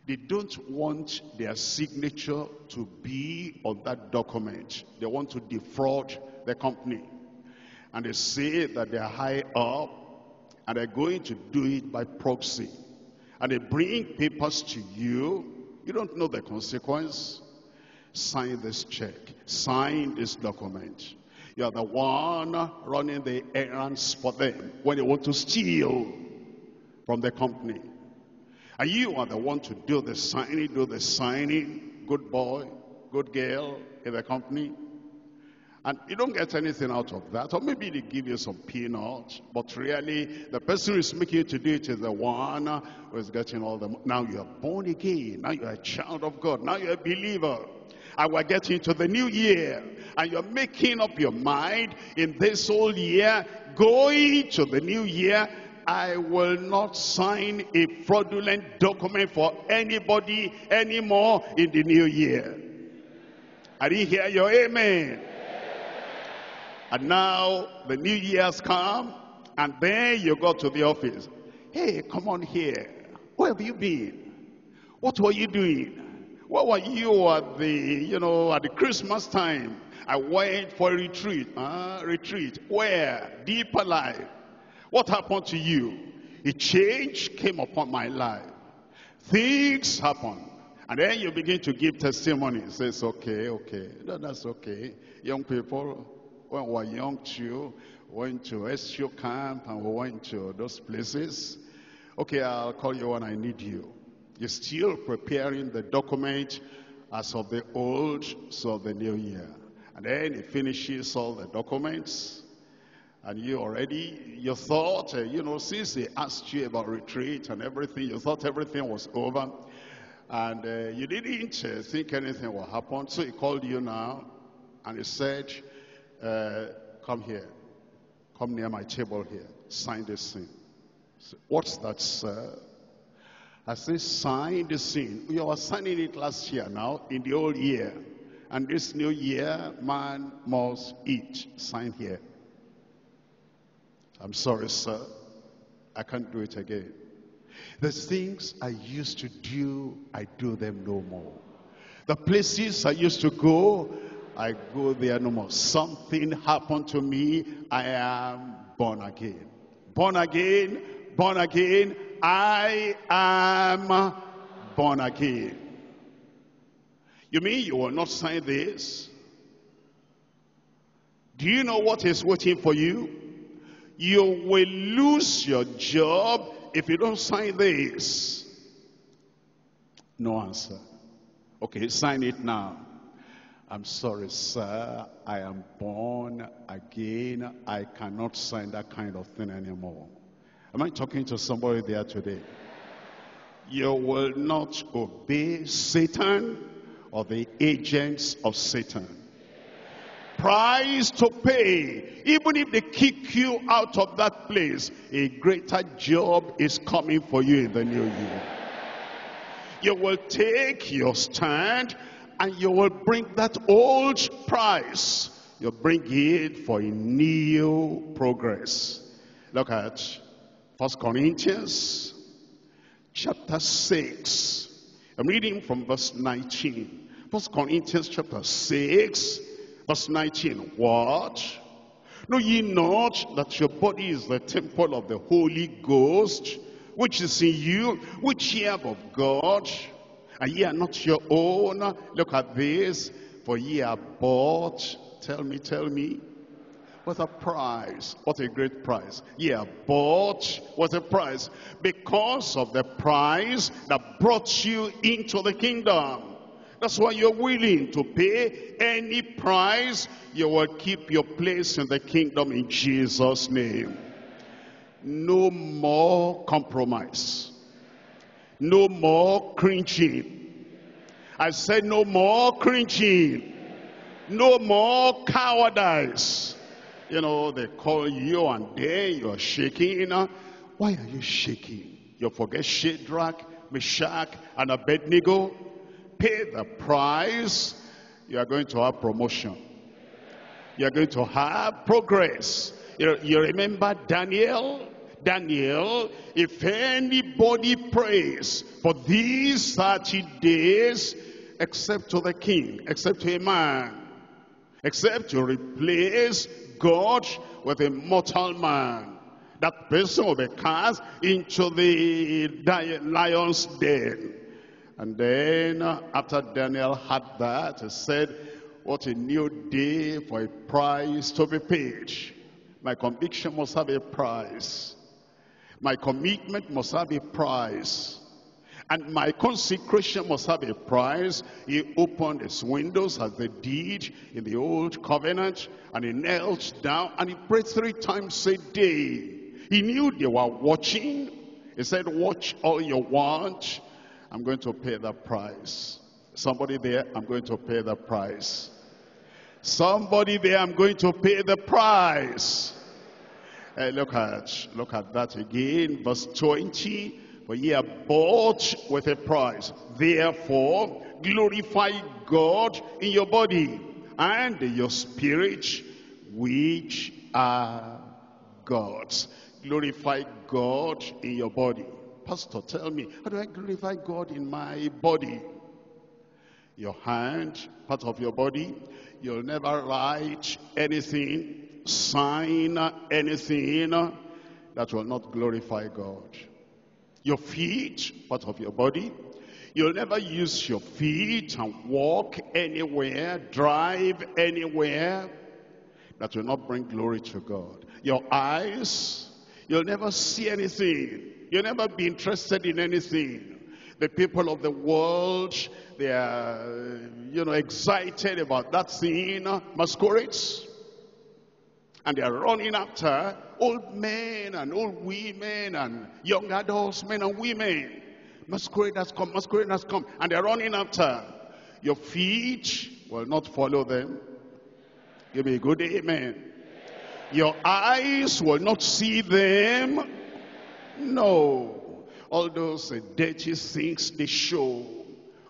A: They don't want their signature to be on that document. They want to defraud the company. And they say that they're high up and they're going to do it by proxy and they bring papers to you, you don't know the consequence. Sign this check. Sign this document. You're the one running the errands for them when they want to steal from the company. And you are the one to do the signing, do the signing. Good boy, good girl in the company. And you don't get anything out of that. Or maybe they give you some peanuts. But really, the person who is making you to do it is the one who is getting all the money. Now you are born again. Now you are a child of God. Now you're a believer. And we're getting to the new year. And you're making up your mind in this whole year, going to the new year, I will not sign a fraudulent document for anybody anymore in the new year. I didn't hear your amen. And now the new year's come, and then you go to the office. Hey, come on here. Where have you been? What were you doing? Where were you at the, you know, at the Christmas time? I went for a retreat. Retreat. Where? Deeper life. What happened to you? A change came upon my life. Things happened. And then you begin to give testimony. Says, okay, okay. No, that's okay. Young people, when we were young too, went to SU camp and we went to those places. Okay, I'll call you when I need you. You're still preparing the document as of the old, so the new year. And then he finishes all the documents. And you already, you thought, uh, you know, since they asked you about retreat and everything, you thought everything was over. And uh, you didn't uh, think anything will happen. So he called you now and he said, uh, come here. Come near my table here. Sign this thing. What's that, sir? I say, sign the thing. You were signing it last year now, in the old year. And this new year, man must eat. Sign here. I'm sorry, sir. I can't do it again. The things I used to do, I do them no more. The places I used to go, I go there no more. Something happened to me. I am born again. Born again, born again. I am born again. You mean you will not sign this? Do you know what is waiting for you? You will lose your job if you don't sign this. No answer. Okay, sign it now. I'm sorry, sir. I am born again. I cannot sign that kind of thing anymore. Am I talking to somebody there today? You will not obey Satan or the agents of Satan. Price to pay. Even if they kick you out of that place, a greater job is coming for you in the new year. You will take your stand and you will bring that old price. You'll bring it for a new progress. Look at First Corinthians chapter 6. I'm reading from verse 19. First Corinthians chapter 6, verse 19. What? Know ye not that your body is the temple of the Holy Ghost, which is in you, which ye have of God, and ye are not your own. Look at this. For ye are bought. Tell me, tell me. With a price. What a great price. Yeah, bought with a price. Because of the price that brought you into the kingdom. That's why you're willing to pay any price. You will keep your place in the kingdom in Jesus' name. No more compromise. No more cringing. I said no more cringing. No more cowardice. You know, they call you and then you're shaking. Why are you shaking? You forget Shadrach, Meshach, and Abednego. Pay the price. You are going to have promotion. You are going to have progress. You, you remember Daniel? Daniel, if anybody prays for these 30 days, except to the king, except to a man, except to replace God with a mortal man. That person will be cast into the lion's den. And then uh, after Daniel had that, he said, what a new day for a price to be paid. My conviction must have a price. My commitment must have a price. And my consecration must have a price. He opened his windows as they did in the old covenant. And he knelt down and he prayed three times a day. He knew they were watching. He said, watch all you want. I'm going to pay the price. Somebody there, I'm going to pay the price. Somebody there, I'm going to pay the price. Look at look at that again, verse 20. For ye are bought with a price. Therefore, glorify God in your body and your spirit, which are God's. Glorify God in your body. Pastor, tell me, how do I glorify God in my body? Your hand, part of your body. You'll never write anything, sign anything that will not glorify God your feet, part of your body. You'll never use your feet and walk anywhere, drive anywhere. That will not bring glory to God. Your eyes, you'll never see anything. You'll never be interested in anything. The people of the world, they are, you know, excited about that thing, masquerades. And they are running after old men and old women and young adults, men and women. Masquerade has come, masquerade has come. And they're running after. Your feet will not follow them. Give me a good amen. Your eyes will not see them. No. All those uh, dirty things they show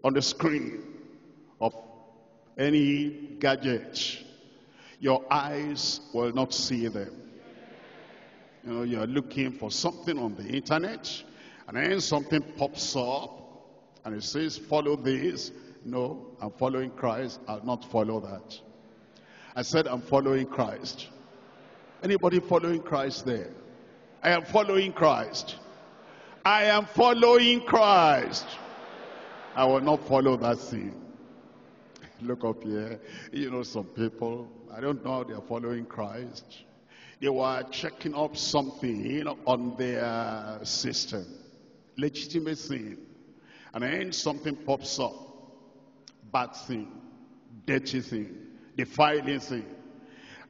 A: on the screen of any gadget your eyes will not see them. You know, you're looking for something on the internet, and then something pops up, and it says, follow this. No, I'm following Christ. I'll not follow that. I said, I'm following Christ. Anybody following Christ there? I am following Christ. I am following Christ. I will not follow that thing. Look up here. You know, some people, I don't know how they're following Christ. They were checking up something on their system. Legitimate thing. And then something pops up. Bad thing. Dirty thing. Defiling thing.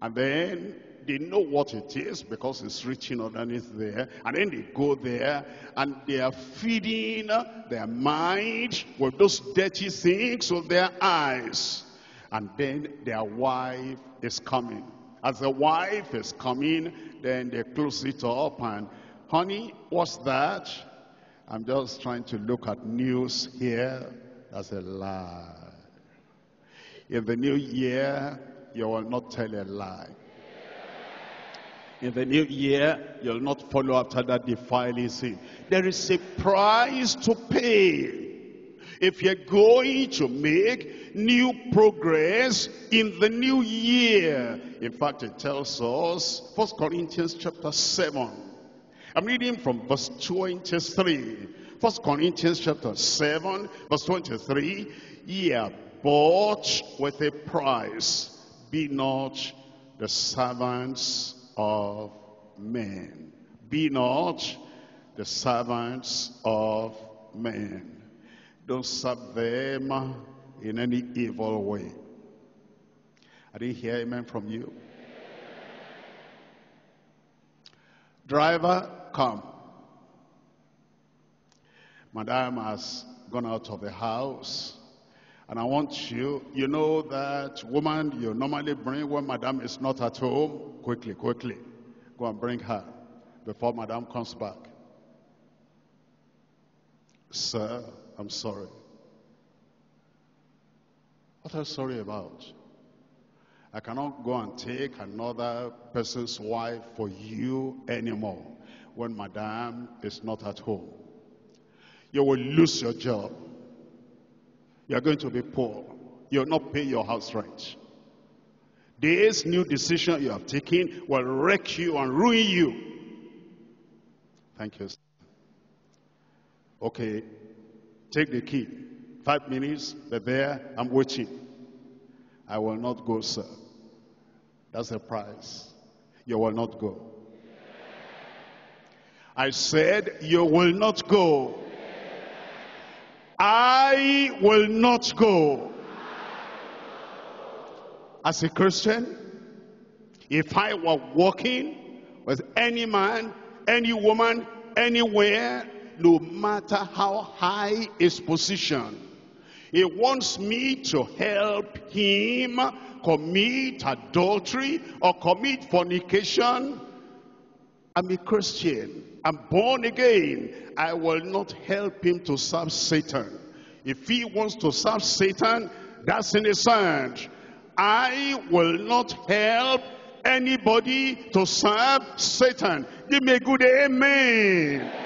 A: And then they know what it is because it's written underneath there. And then they go there and they are feeding their mind with those dirty things with their eyes. And then their wife is coming. As the wife is coming, then they close it up and, honey, what's that? I'm just trying to look at news here. That's a lie. In the new year, you will not tell a lie. In the new year, you'll not follow after that defiling sin. There is a price to pay if you're going to make new progress in the new year. In fact, it tells us, First Corinthians chapter 7. I'm reading from verse 23. First Corinthians chapter 7, verse 23. Ye are bought with a price. Be not the servants of men. Be not the servants of men. Don't serve them in any evil way. I didn't hear amen from you. Driver, come. Madam has gone out of the house. And I want you, you know that woman you normally bring when madam is not at home. Quickly, quickly. Go and bring her before madam comes back. Sir, I'm sorry. What are you sorry about? I cannot go and take another person's wife for you anymore when madam is not at home. You will lose your job. You're going to be poor. You'll not pay your house rent. This new decision you have taken will wreck you and ruin you. Thank you. Okay, take the key. Five minutes, they're there, I'm waiting. I will not go, sir. That's the price. You will not go. I said, you will not go. I will not go. As a Christian, if I were walking with any man, any woman, anywhere, no matter how high his position, he wants me to help him commit adultery or commit fornication. I'm a Christian. I'm born again. I will not help him to serve Satan. If he wants to serve Satan, that's in his hand. I will not help anybody to serve Satan. Give me a good amen.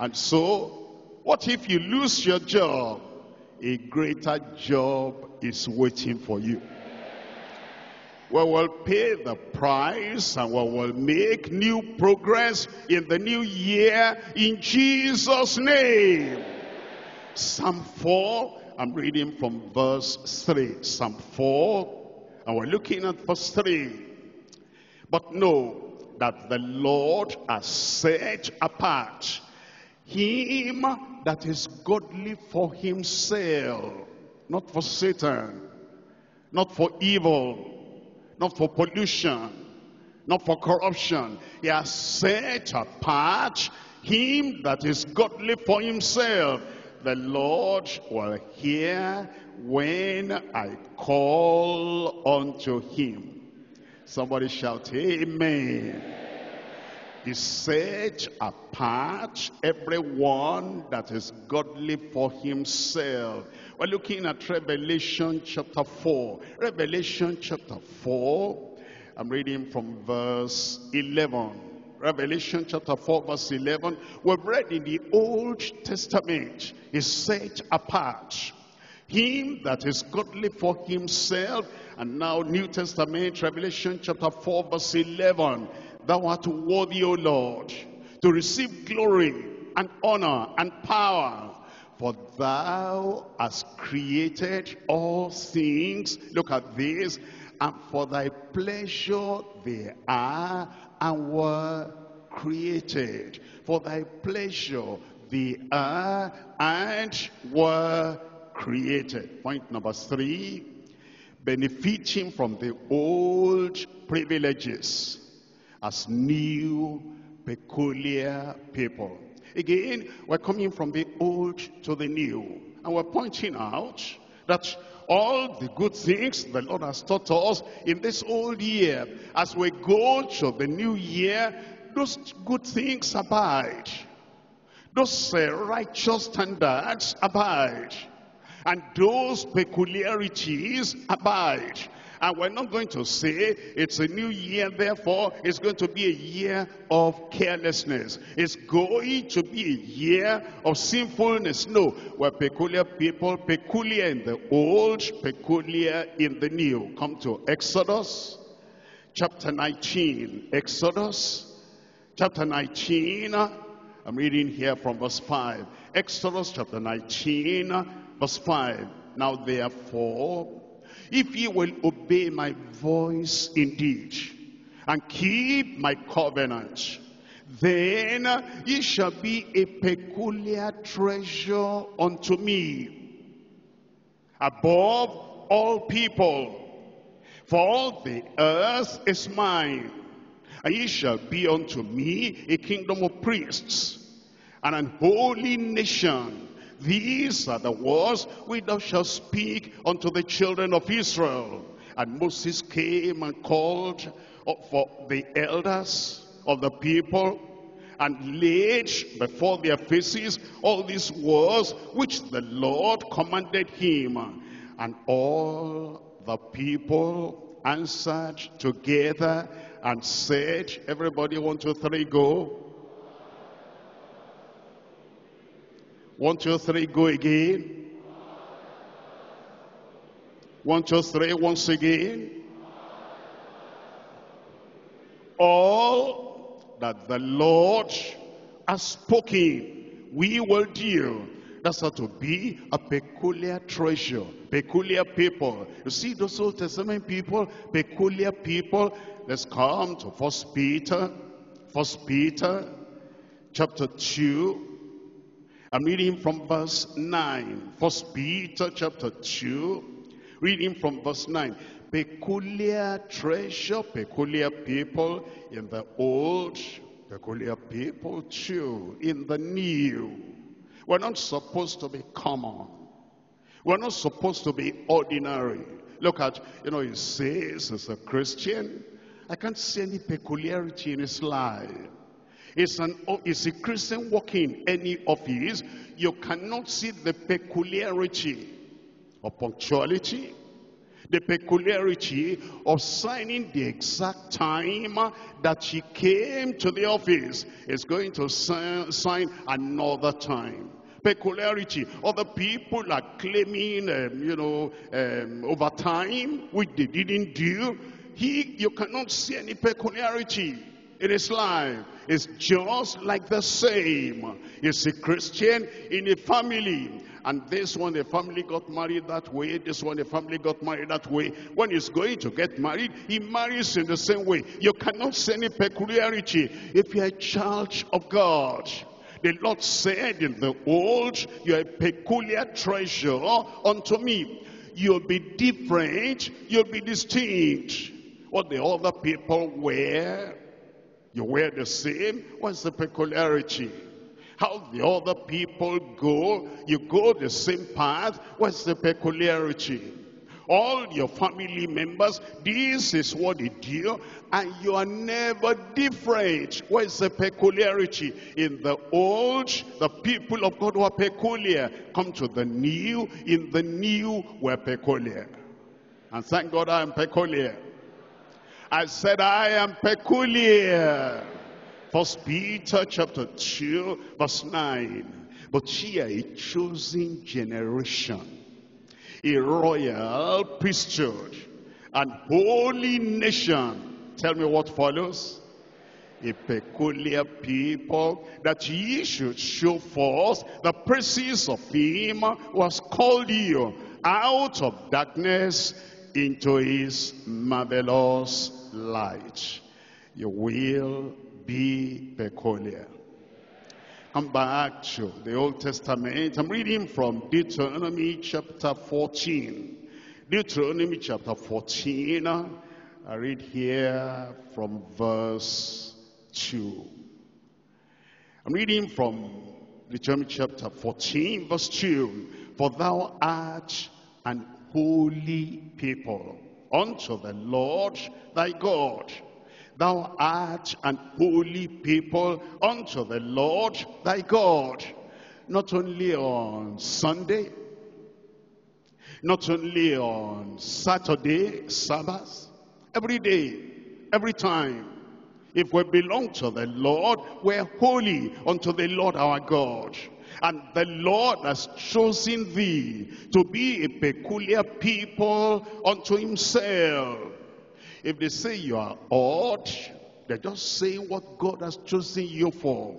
A: And so, what if you lose your job? A greater job is waiting for you. We will pay the price and we will make new progress in the new year in Jesus' name. Psalm 4, I'm reading from verse 3. Psalm 4, and we're looking at verse 3. But know that the Lord has set apart him that is godly for himself, not for Satan, not for evil, not for pollution, not for corruption. He has set apart him that is godly for himself. The Lord will hear when I call unto him. Somebody shout, Amen is set apart everyone that is godly for himself. We're looking at Revelation chapter 4. Revelation chapter 4, I'm reading from verse 11. Revelation chapter 4 verse 11. We've read in the Old Testament is set apart. Him that is godly for himself. And now New Testament, Revelation chapter 4 verse 11 Thou art worthy, O Lord, to receive glory and honor and power. For thou hast created all things. Look at this. And for thy pleasure they are and were created. For thy pleasure they are and were created. Point number three, benefiting from the old privileges as new, peculiar people. Again, we're coming from the old to the new. And we're pointing out that all the good things the Lord has taught us in this old year, as we go to the new year, those good things abide. Those uh, righteous standards abide. And those peculiarities abide. And we're not going to say it's a new year, therefore it's going to be a year of carelessness. It's going to be a year of sinfulness. No, we're peculiar people, peculiar in the old, peculiar in the new. Come to Exodus chapter 19. Exodus chapter 19. I'm reading here from verse 5. Exodus chapter 19, verse 5. Now therefore, if ye will obey my voice indeed, and keep my covenant, then ye shall be a peculiar treasure unto me, above all people. For all the earth is mine, and ye shall be unto me a kingdom of priests, and an holy nation. These are the words which thou shalt speak unto the children of Israel. And Moses came and called for the elders of the people and laid before their faces all these words which the Lord commanded him. And all the people answered together and said, everybody one, two, three, go. One, two, three, go again. One, two, three, once again. All that the Lord has spoken, we will do. That's how to be a peculiar treasure, peculiar people. You see those Old Testament people, peculiar people. Let's come to First Peter, First Peter, chapter 2, I'm reading from verse 9. First Peter chapter 2, reading from verse 9. Peculiar treasure, peculiar people in the old, peculiar people too in the new. We're not supposed to be common. We're not supposed to be ordinary. Look at, you know, he says as a Christian, I can't see any peculiarity in his life. Is, an, is a Christian working in any office, you cannot see the peculiarity of punctuality, the peculiarity of signing the exact time that she came to the office. Is going to sign, sign another time peculiarity. Other people are claiming, um, you know, um, overtime, which they didn't do. He, you cannot see any peculiarity in his life is just like the same. He's a Christian in a family. And this one, the family got married that way. This one, the family got married that way. When he's going to get married, he marries in the same way. You cannot see any peculiarity if you're a child of God. The Lord said in the old, you're a peculiar treasure unto me. You'll be different, you'll be distinct. What the other people wear, you wear the same. What's the peculiarity? How the other people go, you go the same path. What's the peculiarity? All your family members, this is what they do, and you are never different. What is the peculiarity? In the old, the people of God were peculiar. Come to the new, in the new, we're peculiar. And thank God I am peculiar. I said, I am peculiar. First Peter chapter 2, verse 9. But ye are a chosen generation, a royal priesthood, and holy nation. Tell me what follows. A peculiar people, that ye should show forth the praises of him who has called you out of darkness into his marvelous light. You will be peculiar. Come back to the Old Testament. I'm reading from Deuteronomy chapter 14. Deuteronomy chapter 14. I read here from verse 2. I'm reading from Deuteronomy chapter 14, verse 2. For thou art an holy people unto the Lord thy God. Thou art an holy people unto the Lord thy God. Not only on Sunday, not only on Saturday, Sabbath, every day, every time. If we belong to the Lord, we're holy unto the Lord our God. And the Lord has chosen thee to be a peculiar people unto himself. If they say you are odd, they're just saying what God has chosen you for.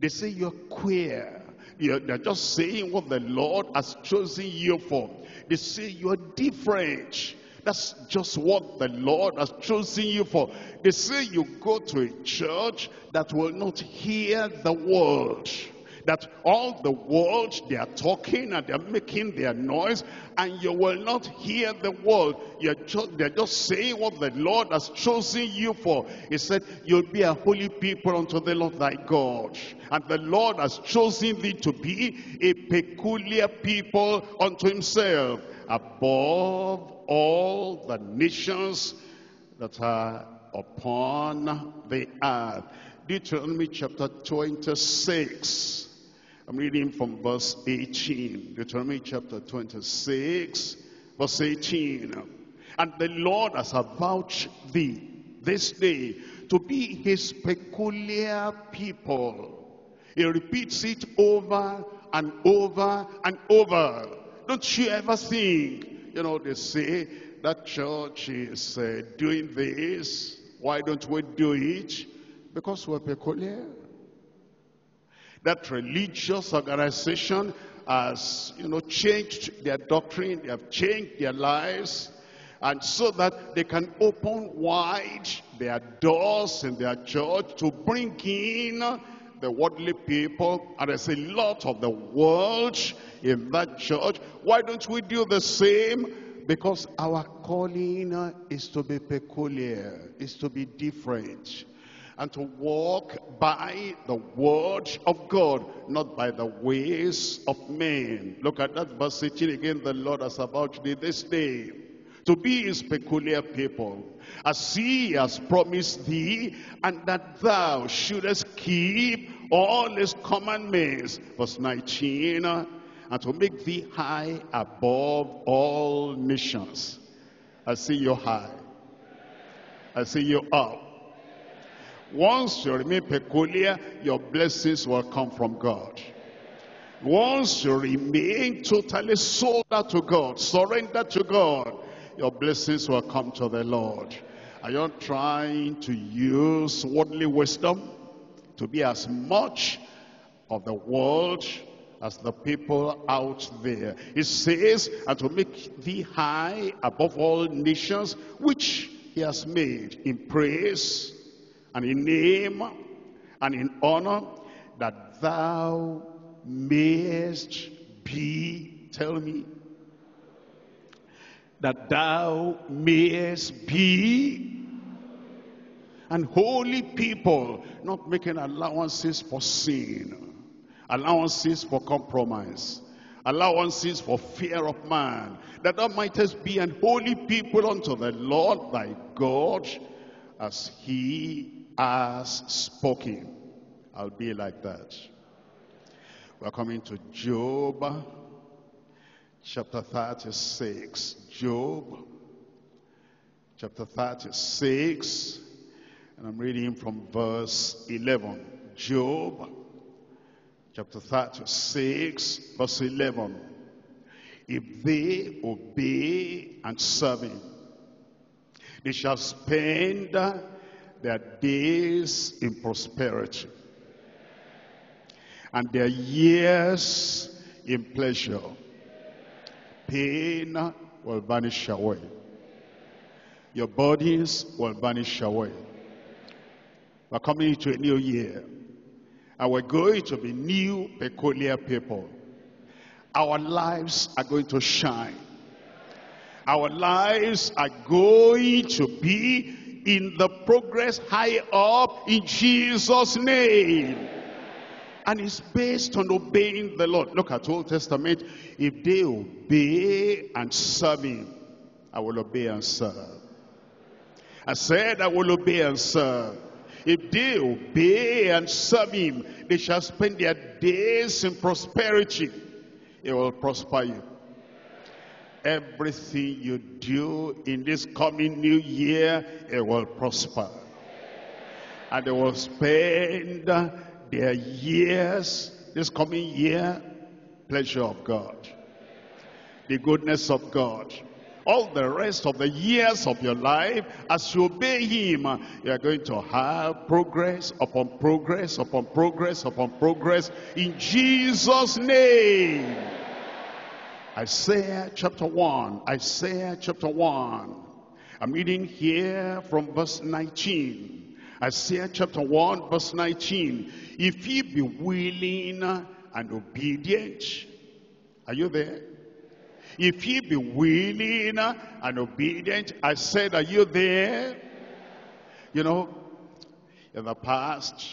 A: They say you're queer. They're just saying what the Lord has chosen you for. They say you're different. That's just what the Lord has chosen you for. They say you go to a church that will not hear the word that all the world, they are talking and they're making their noise and you will not hear the world. You're just, they're just saying what the Lord has chosen you for. He said, you'll be a holy people unto the Lord thy God. And the Lord has chosen thee to be a peculiar people unto himself above all the nations that are upon the earth. Deuteronomy chapter 26. I'm reading from verse 18. Deuteronomy chapter 26, verse 18. And the Lord has avouched thee this day to be his peculiar people. He repeats it over and over and over. Don't you ever think, you know, they say that church is uh, doing this. Why don't we do it? Because we're peculiar that religious organization has, you know, changed their doctrine, they have changed their lives, and so that they can open wide their doors in their church to bring in the worldly people, and there's a lot of the world in that church. Why don't we do the same? Because our calling is to be peculiar, is to be different and to walk by the word of God, not by the ways of men. Look at that verse 18 again. The Lord has about thee this day to be his peculiar people, as he has promised thee, and that thou shouldest keep all his commandments. Verse 19, and to make thee high above all nations. I see you high. I see you up. Once you remain peculiar, your blessings will come from God. Once you remain totally sold out to God, surrendered to God, your blessings will come to the Lord. Are you trying to use worldly wisdom to be as much of the world as the people out there? It says, and to make thee high above all nations, which he has made in praise and in name and in honor that thou mayest be, tell me, that thou mayest be and holy people, not making allowances for sin, allowances for compromise, allowances for fear of man, that thou mightest be an holy people unto the Lord thy God, as he has spoken. I'll be like that. We're coming to Job chapter 36. Job chapter 36. And I'm reading from verse 11. Job chapter 36 verse 11. If they obey and serve him, they shall spend their days in prosperity and their years in pleasure. Pain will vanish away. Your bodies will vanish away. We're coming into a new year. And we're going to be new, peculiar people. Our lives are going to shine. Our lives are going to be in the progress high up in Jesus' name. And it's based on obeying the Lord. Look at Old Testament. If they obey and serve him, I will obey and serve. I said I will obey and serve. If they obey and serve him, they shall spend their days in prosperity. He will prosper you everything you do in this coming new year, it will prosper. And they will spend their years, this coming year, pleasure of God. The goodness of God. all the rest of the years of your life, as you obey him, you are going to have progress upon progress upon progress upon progress in Jesus' name. Isaiah chapter 1, Isaiah chapter 1. I'm reading here from verse 19. Isaiah chapter 1, verse 19. If ye be willing and obedient, are you there? If ye be willing and obedient, I said, are you there? You know, in the past,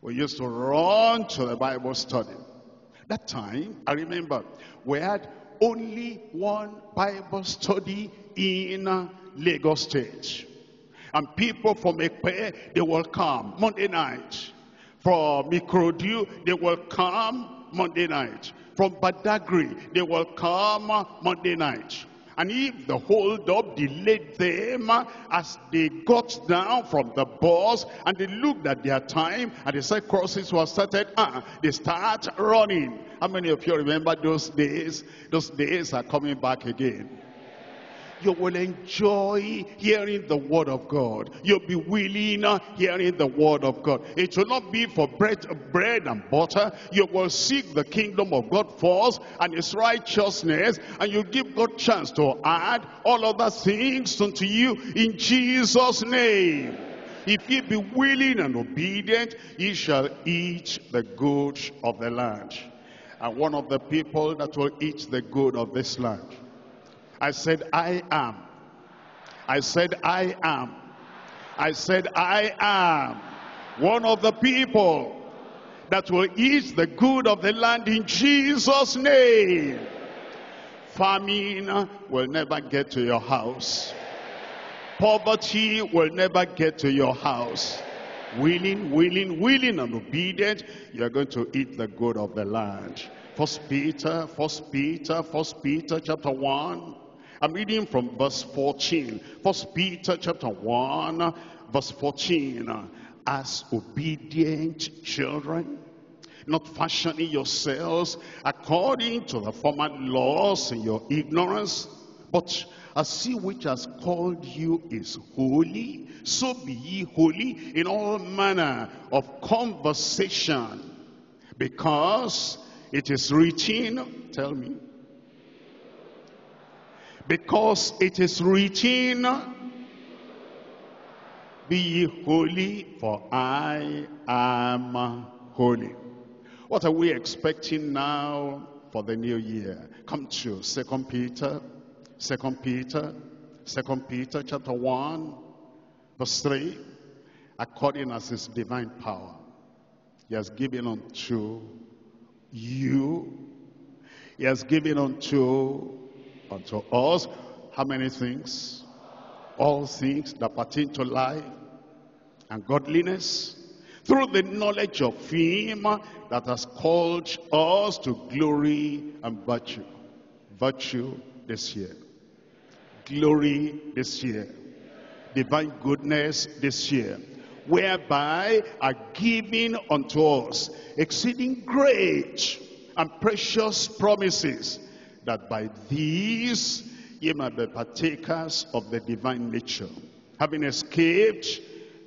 A: we used to run to the Bible study. That time, I remember, we had only one Bible study in Lagos State. And people from Epe, they will come Monday night. From Ikorodu, they will come Monday night from Badagry. They will come Monday night. And if the hold up delayed them as they got down from the bus and they looked at their time and they said crosses were started, uh, they start running. How many of you remember those days? Those days are coming back again you will enjoy hearing the word of God. You'll be willing uh, hearing the word of God. It will not be for bread, bread and butter. You will seek the kingdom of God first and his righteousness and you give God chance to add all other things unto you in Jesus' name. If ye be willing and obedient, ye shall eat the good of the land. And one of the people that will eat the good of this land I said, I am. I said, I am. I said, I am one of the people that will eat the good of the land in Jesus' name. Famine will never get to your house. Poverty will never get to your house. Willing, willing, willing and obedient, you're going to eat the good of the land. First Peter, First Peter, First Peter chapter 1. I'm reading from verse 14. First Peter chapter 1, verse 14. As obedient children, not fashioning yourselves according to the former laws in your ignorance, but as he which has called you is holy, so be ye holy in all manner of conversation, because it is written, tell me, because it is written, Be ye holy, for I am holy. What are we expecting now for the new year? Come to Second Peter, Second Peter, Second Peter chapter 1, verse 3. According as his divine power, he has given unto you, he has given unto unto us how many things? All things that pertain to life and godliness through the knowledge of him that has called us to glory and virtue. Virtue this year. Glory this year. Divine goodness this year. Whereby are given unto us exceeding great and precious promises that by these ye might be partakers of the divine nature, having escaped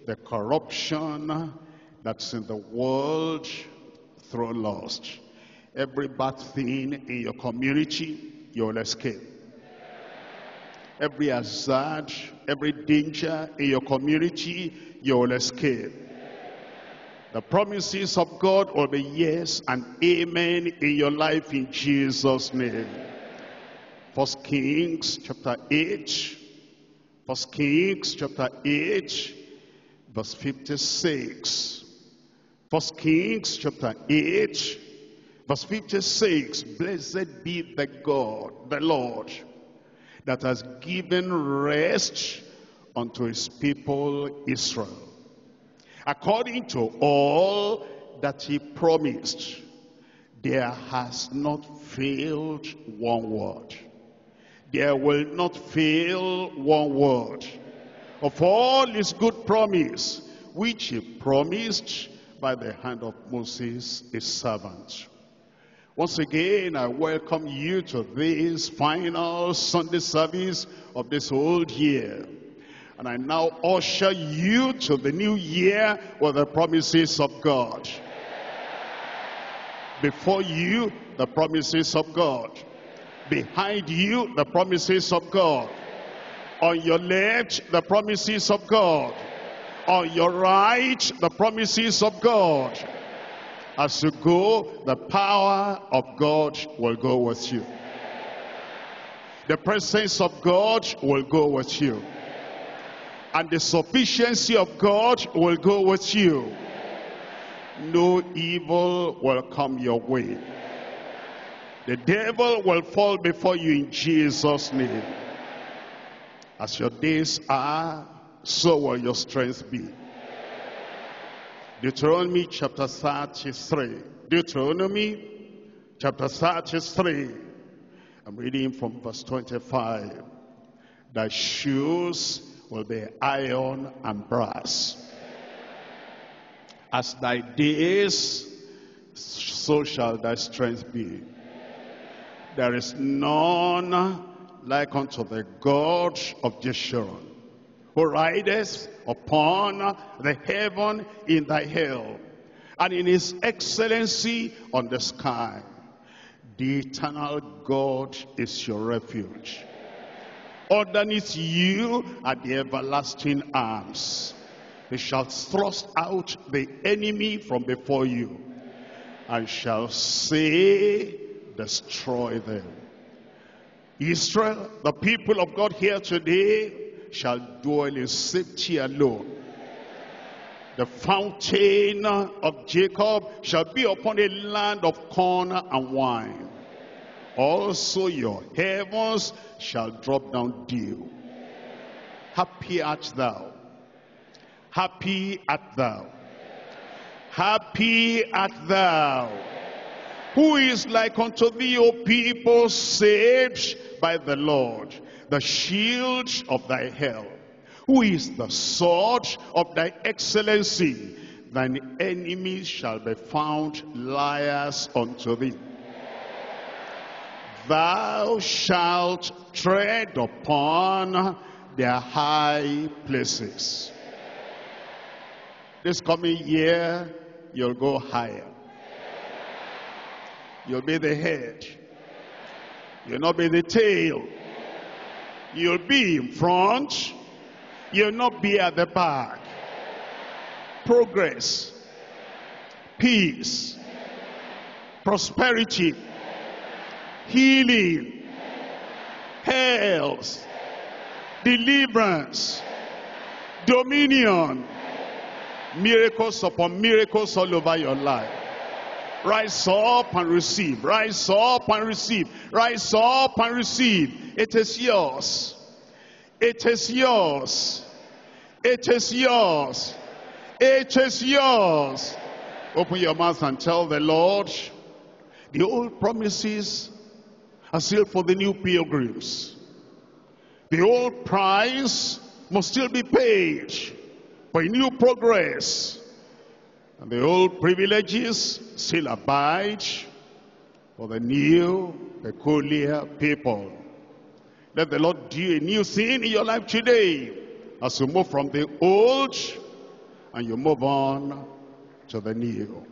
A: the corruption that's in the world through lust. Every bad thing in your community, you'll escape. Every hazard, every danger in your community, you'll escape. The promises of God will be yes and amen in your life in Jesus' name. First Kings chapter 8. First Kings chapter 8 verse 56. First Kings chapter 8 verse 56. Blessed be the God, the Lord, that has given rest unto his people Israel according to all that he promised, there has not failed one word. There will not fail one word of all his good promise, which he promised by the hand of Moses, his servant. Once again, I welcome you to this final Sunday service of this old year. And I now usher you to the new year with the promises of God. Before you, the promises of God. Behind you, the promises of God. On your left, the promises of God. On your right, the promises of God. As you go, the power of God will go with you. The presence of God will go with you. And the sufficiency of God will go with you. No evil will come your way. The devil will fall before you in Jesus' name. As your days are, so will your strength be. Deuteronomy chapter 33. Deuteronomy chapter 33. I'm reading from verse 25. Thy shoes will be iron and brass. As thy days, so shall thy strength be. There is none like unto the God of Jeshurun who rideth upon the heaven in thy hill, and in his excellency on the sky. The eternal God is your refuge. Underneath you are the everlasting arms. They shall thrust out the enemy from before you, and shall say, destroy them. Israel, the people of God here today, shall dwell in safety alone. The fountain of Jacob shall be upon a land of corn and wine. Also your heavens shall drop down dew. Happy art thou. Happy art thou. Happy art thou. Who is like unto thee, O people saved by the Lord? the shield of thy help, who is the sword of thy excellency. Thine enemies shall be found liars unto thee. Thou shalt tread upon their high places. This coming year, you'll go higher. You'll be the head. You'll not be the tail. You'll be in front. You'll not be at the back. Progress. Peace. Prosperity. Healing. Health. Deliverance. Dominion. Miracles upon miracles all over your life. Rise up and receive. Rise up and receive. Rise up and receive. It is yours. It is yours. It is yours. It is yours. Open your mouth and tell the Lord, the old promises are still for the new pilgrims. The old price must still be paid for new progress. And the old privileges still abide for the new, peculiar people. Let the Lord do a new thing in your life today as you move from the old and you move on to the new.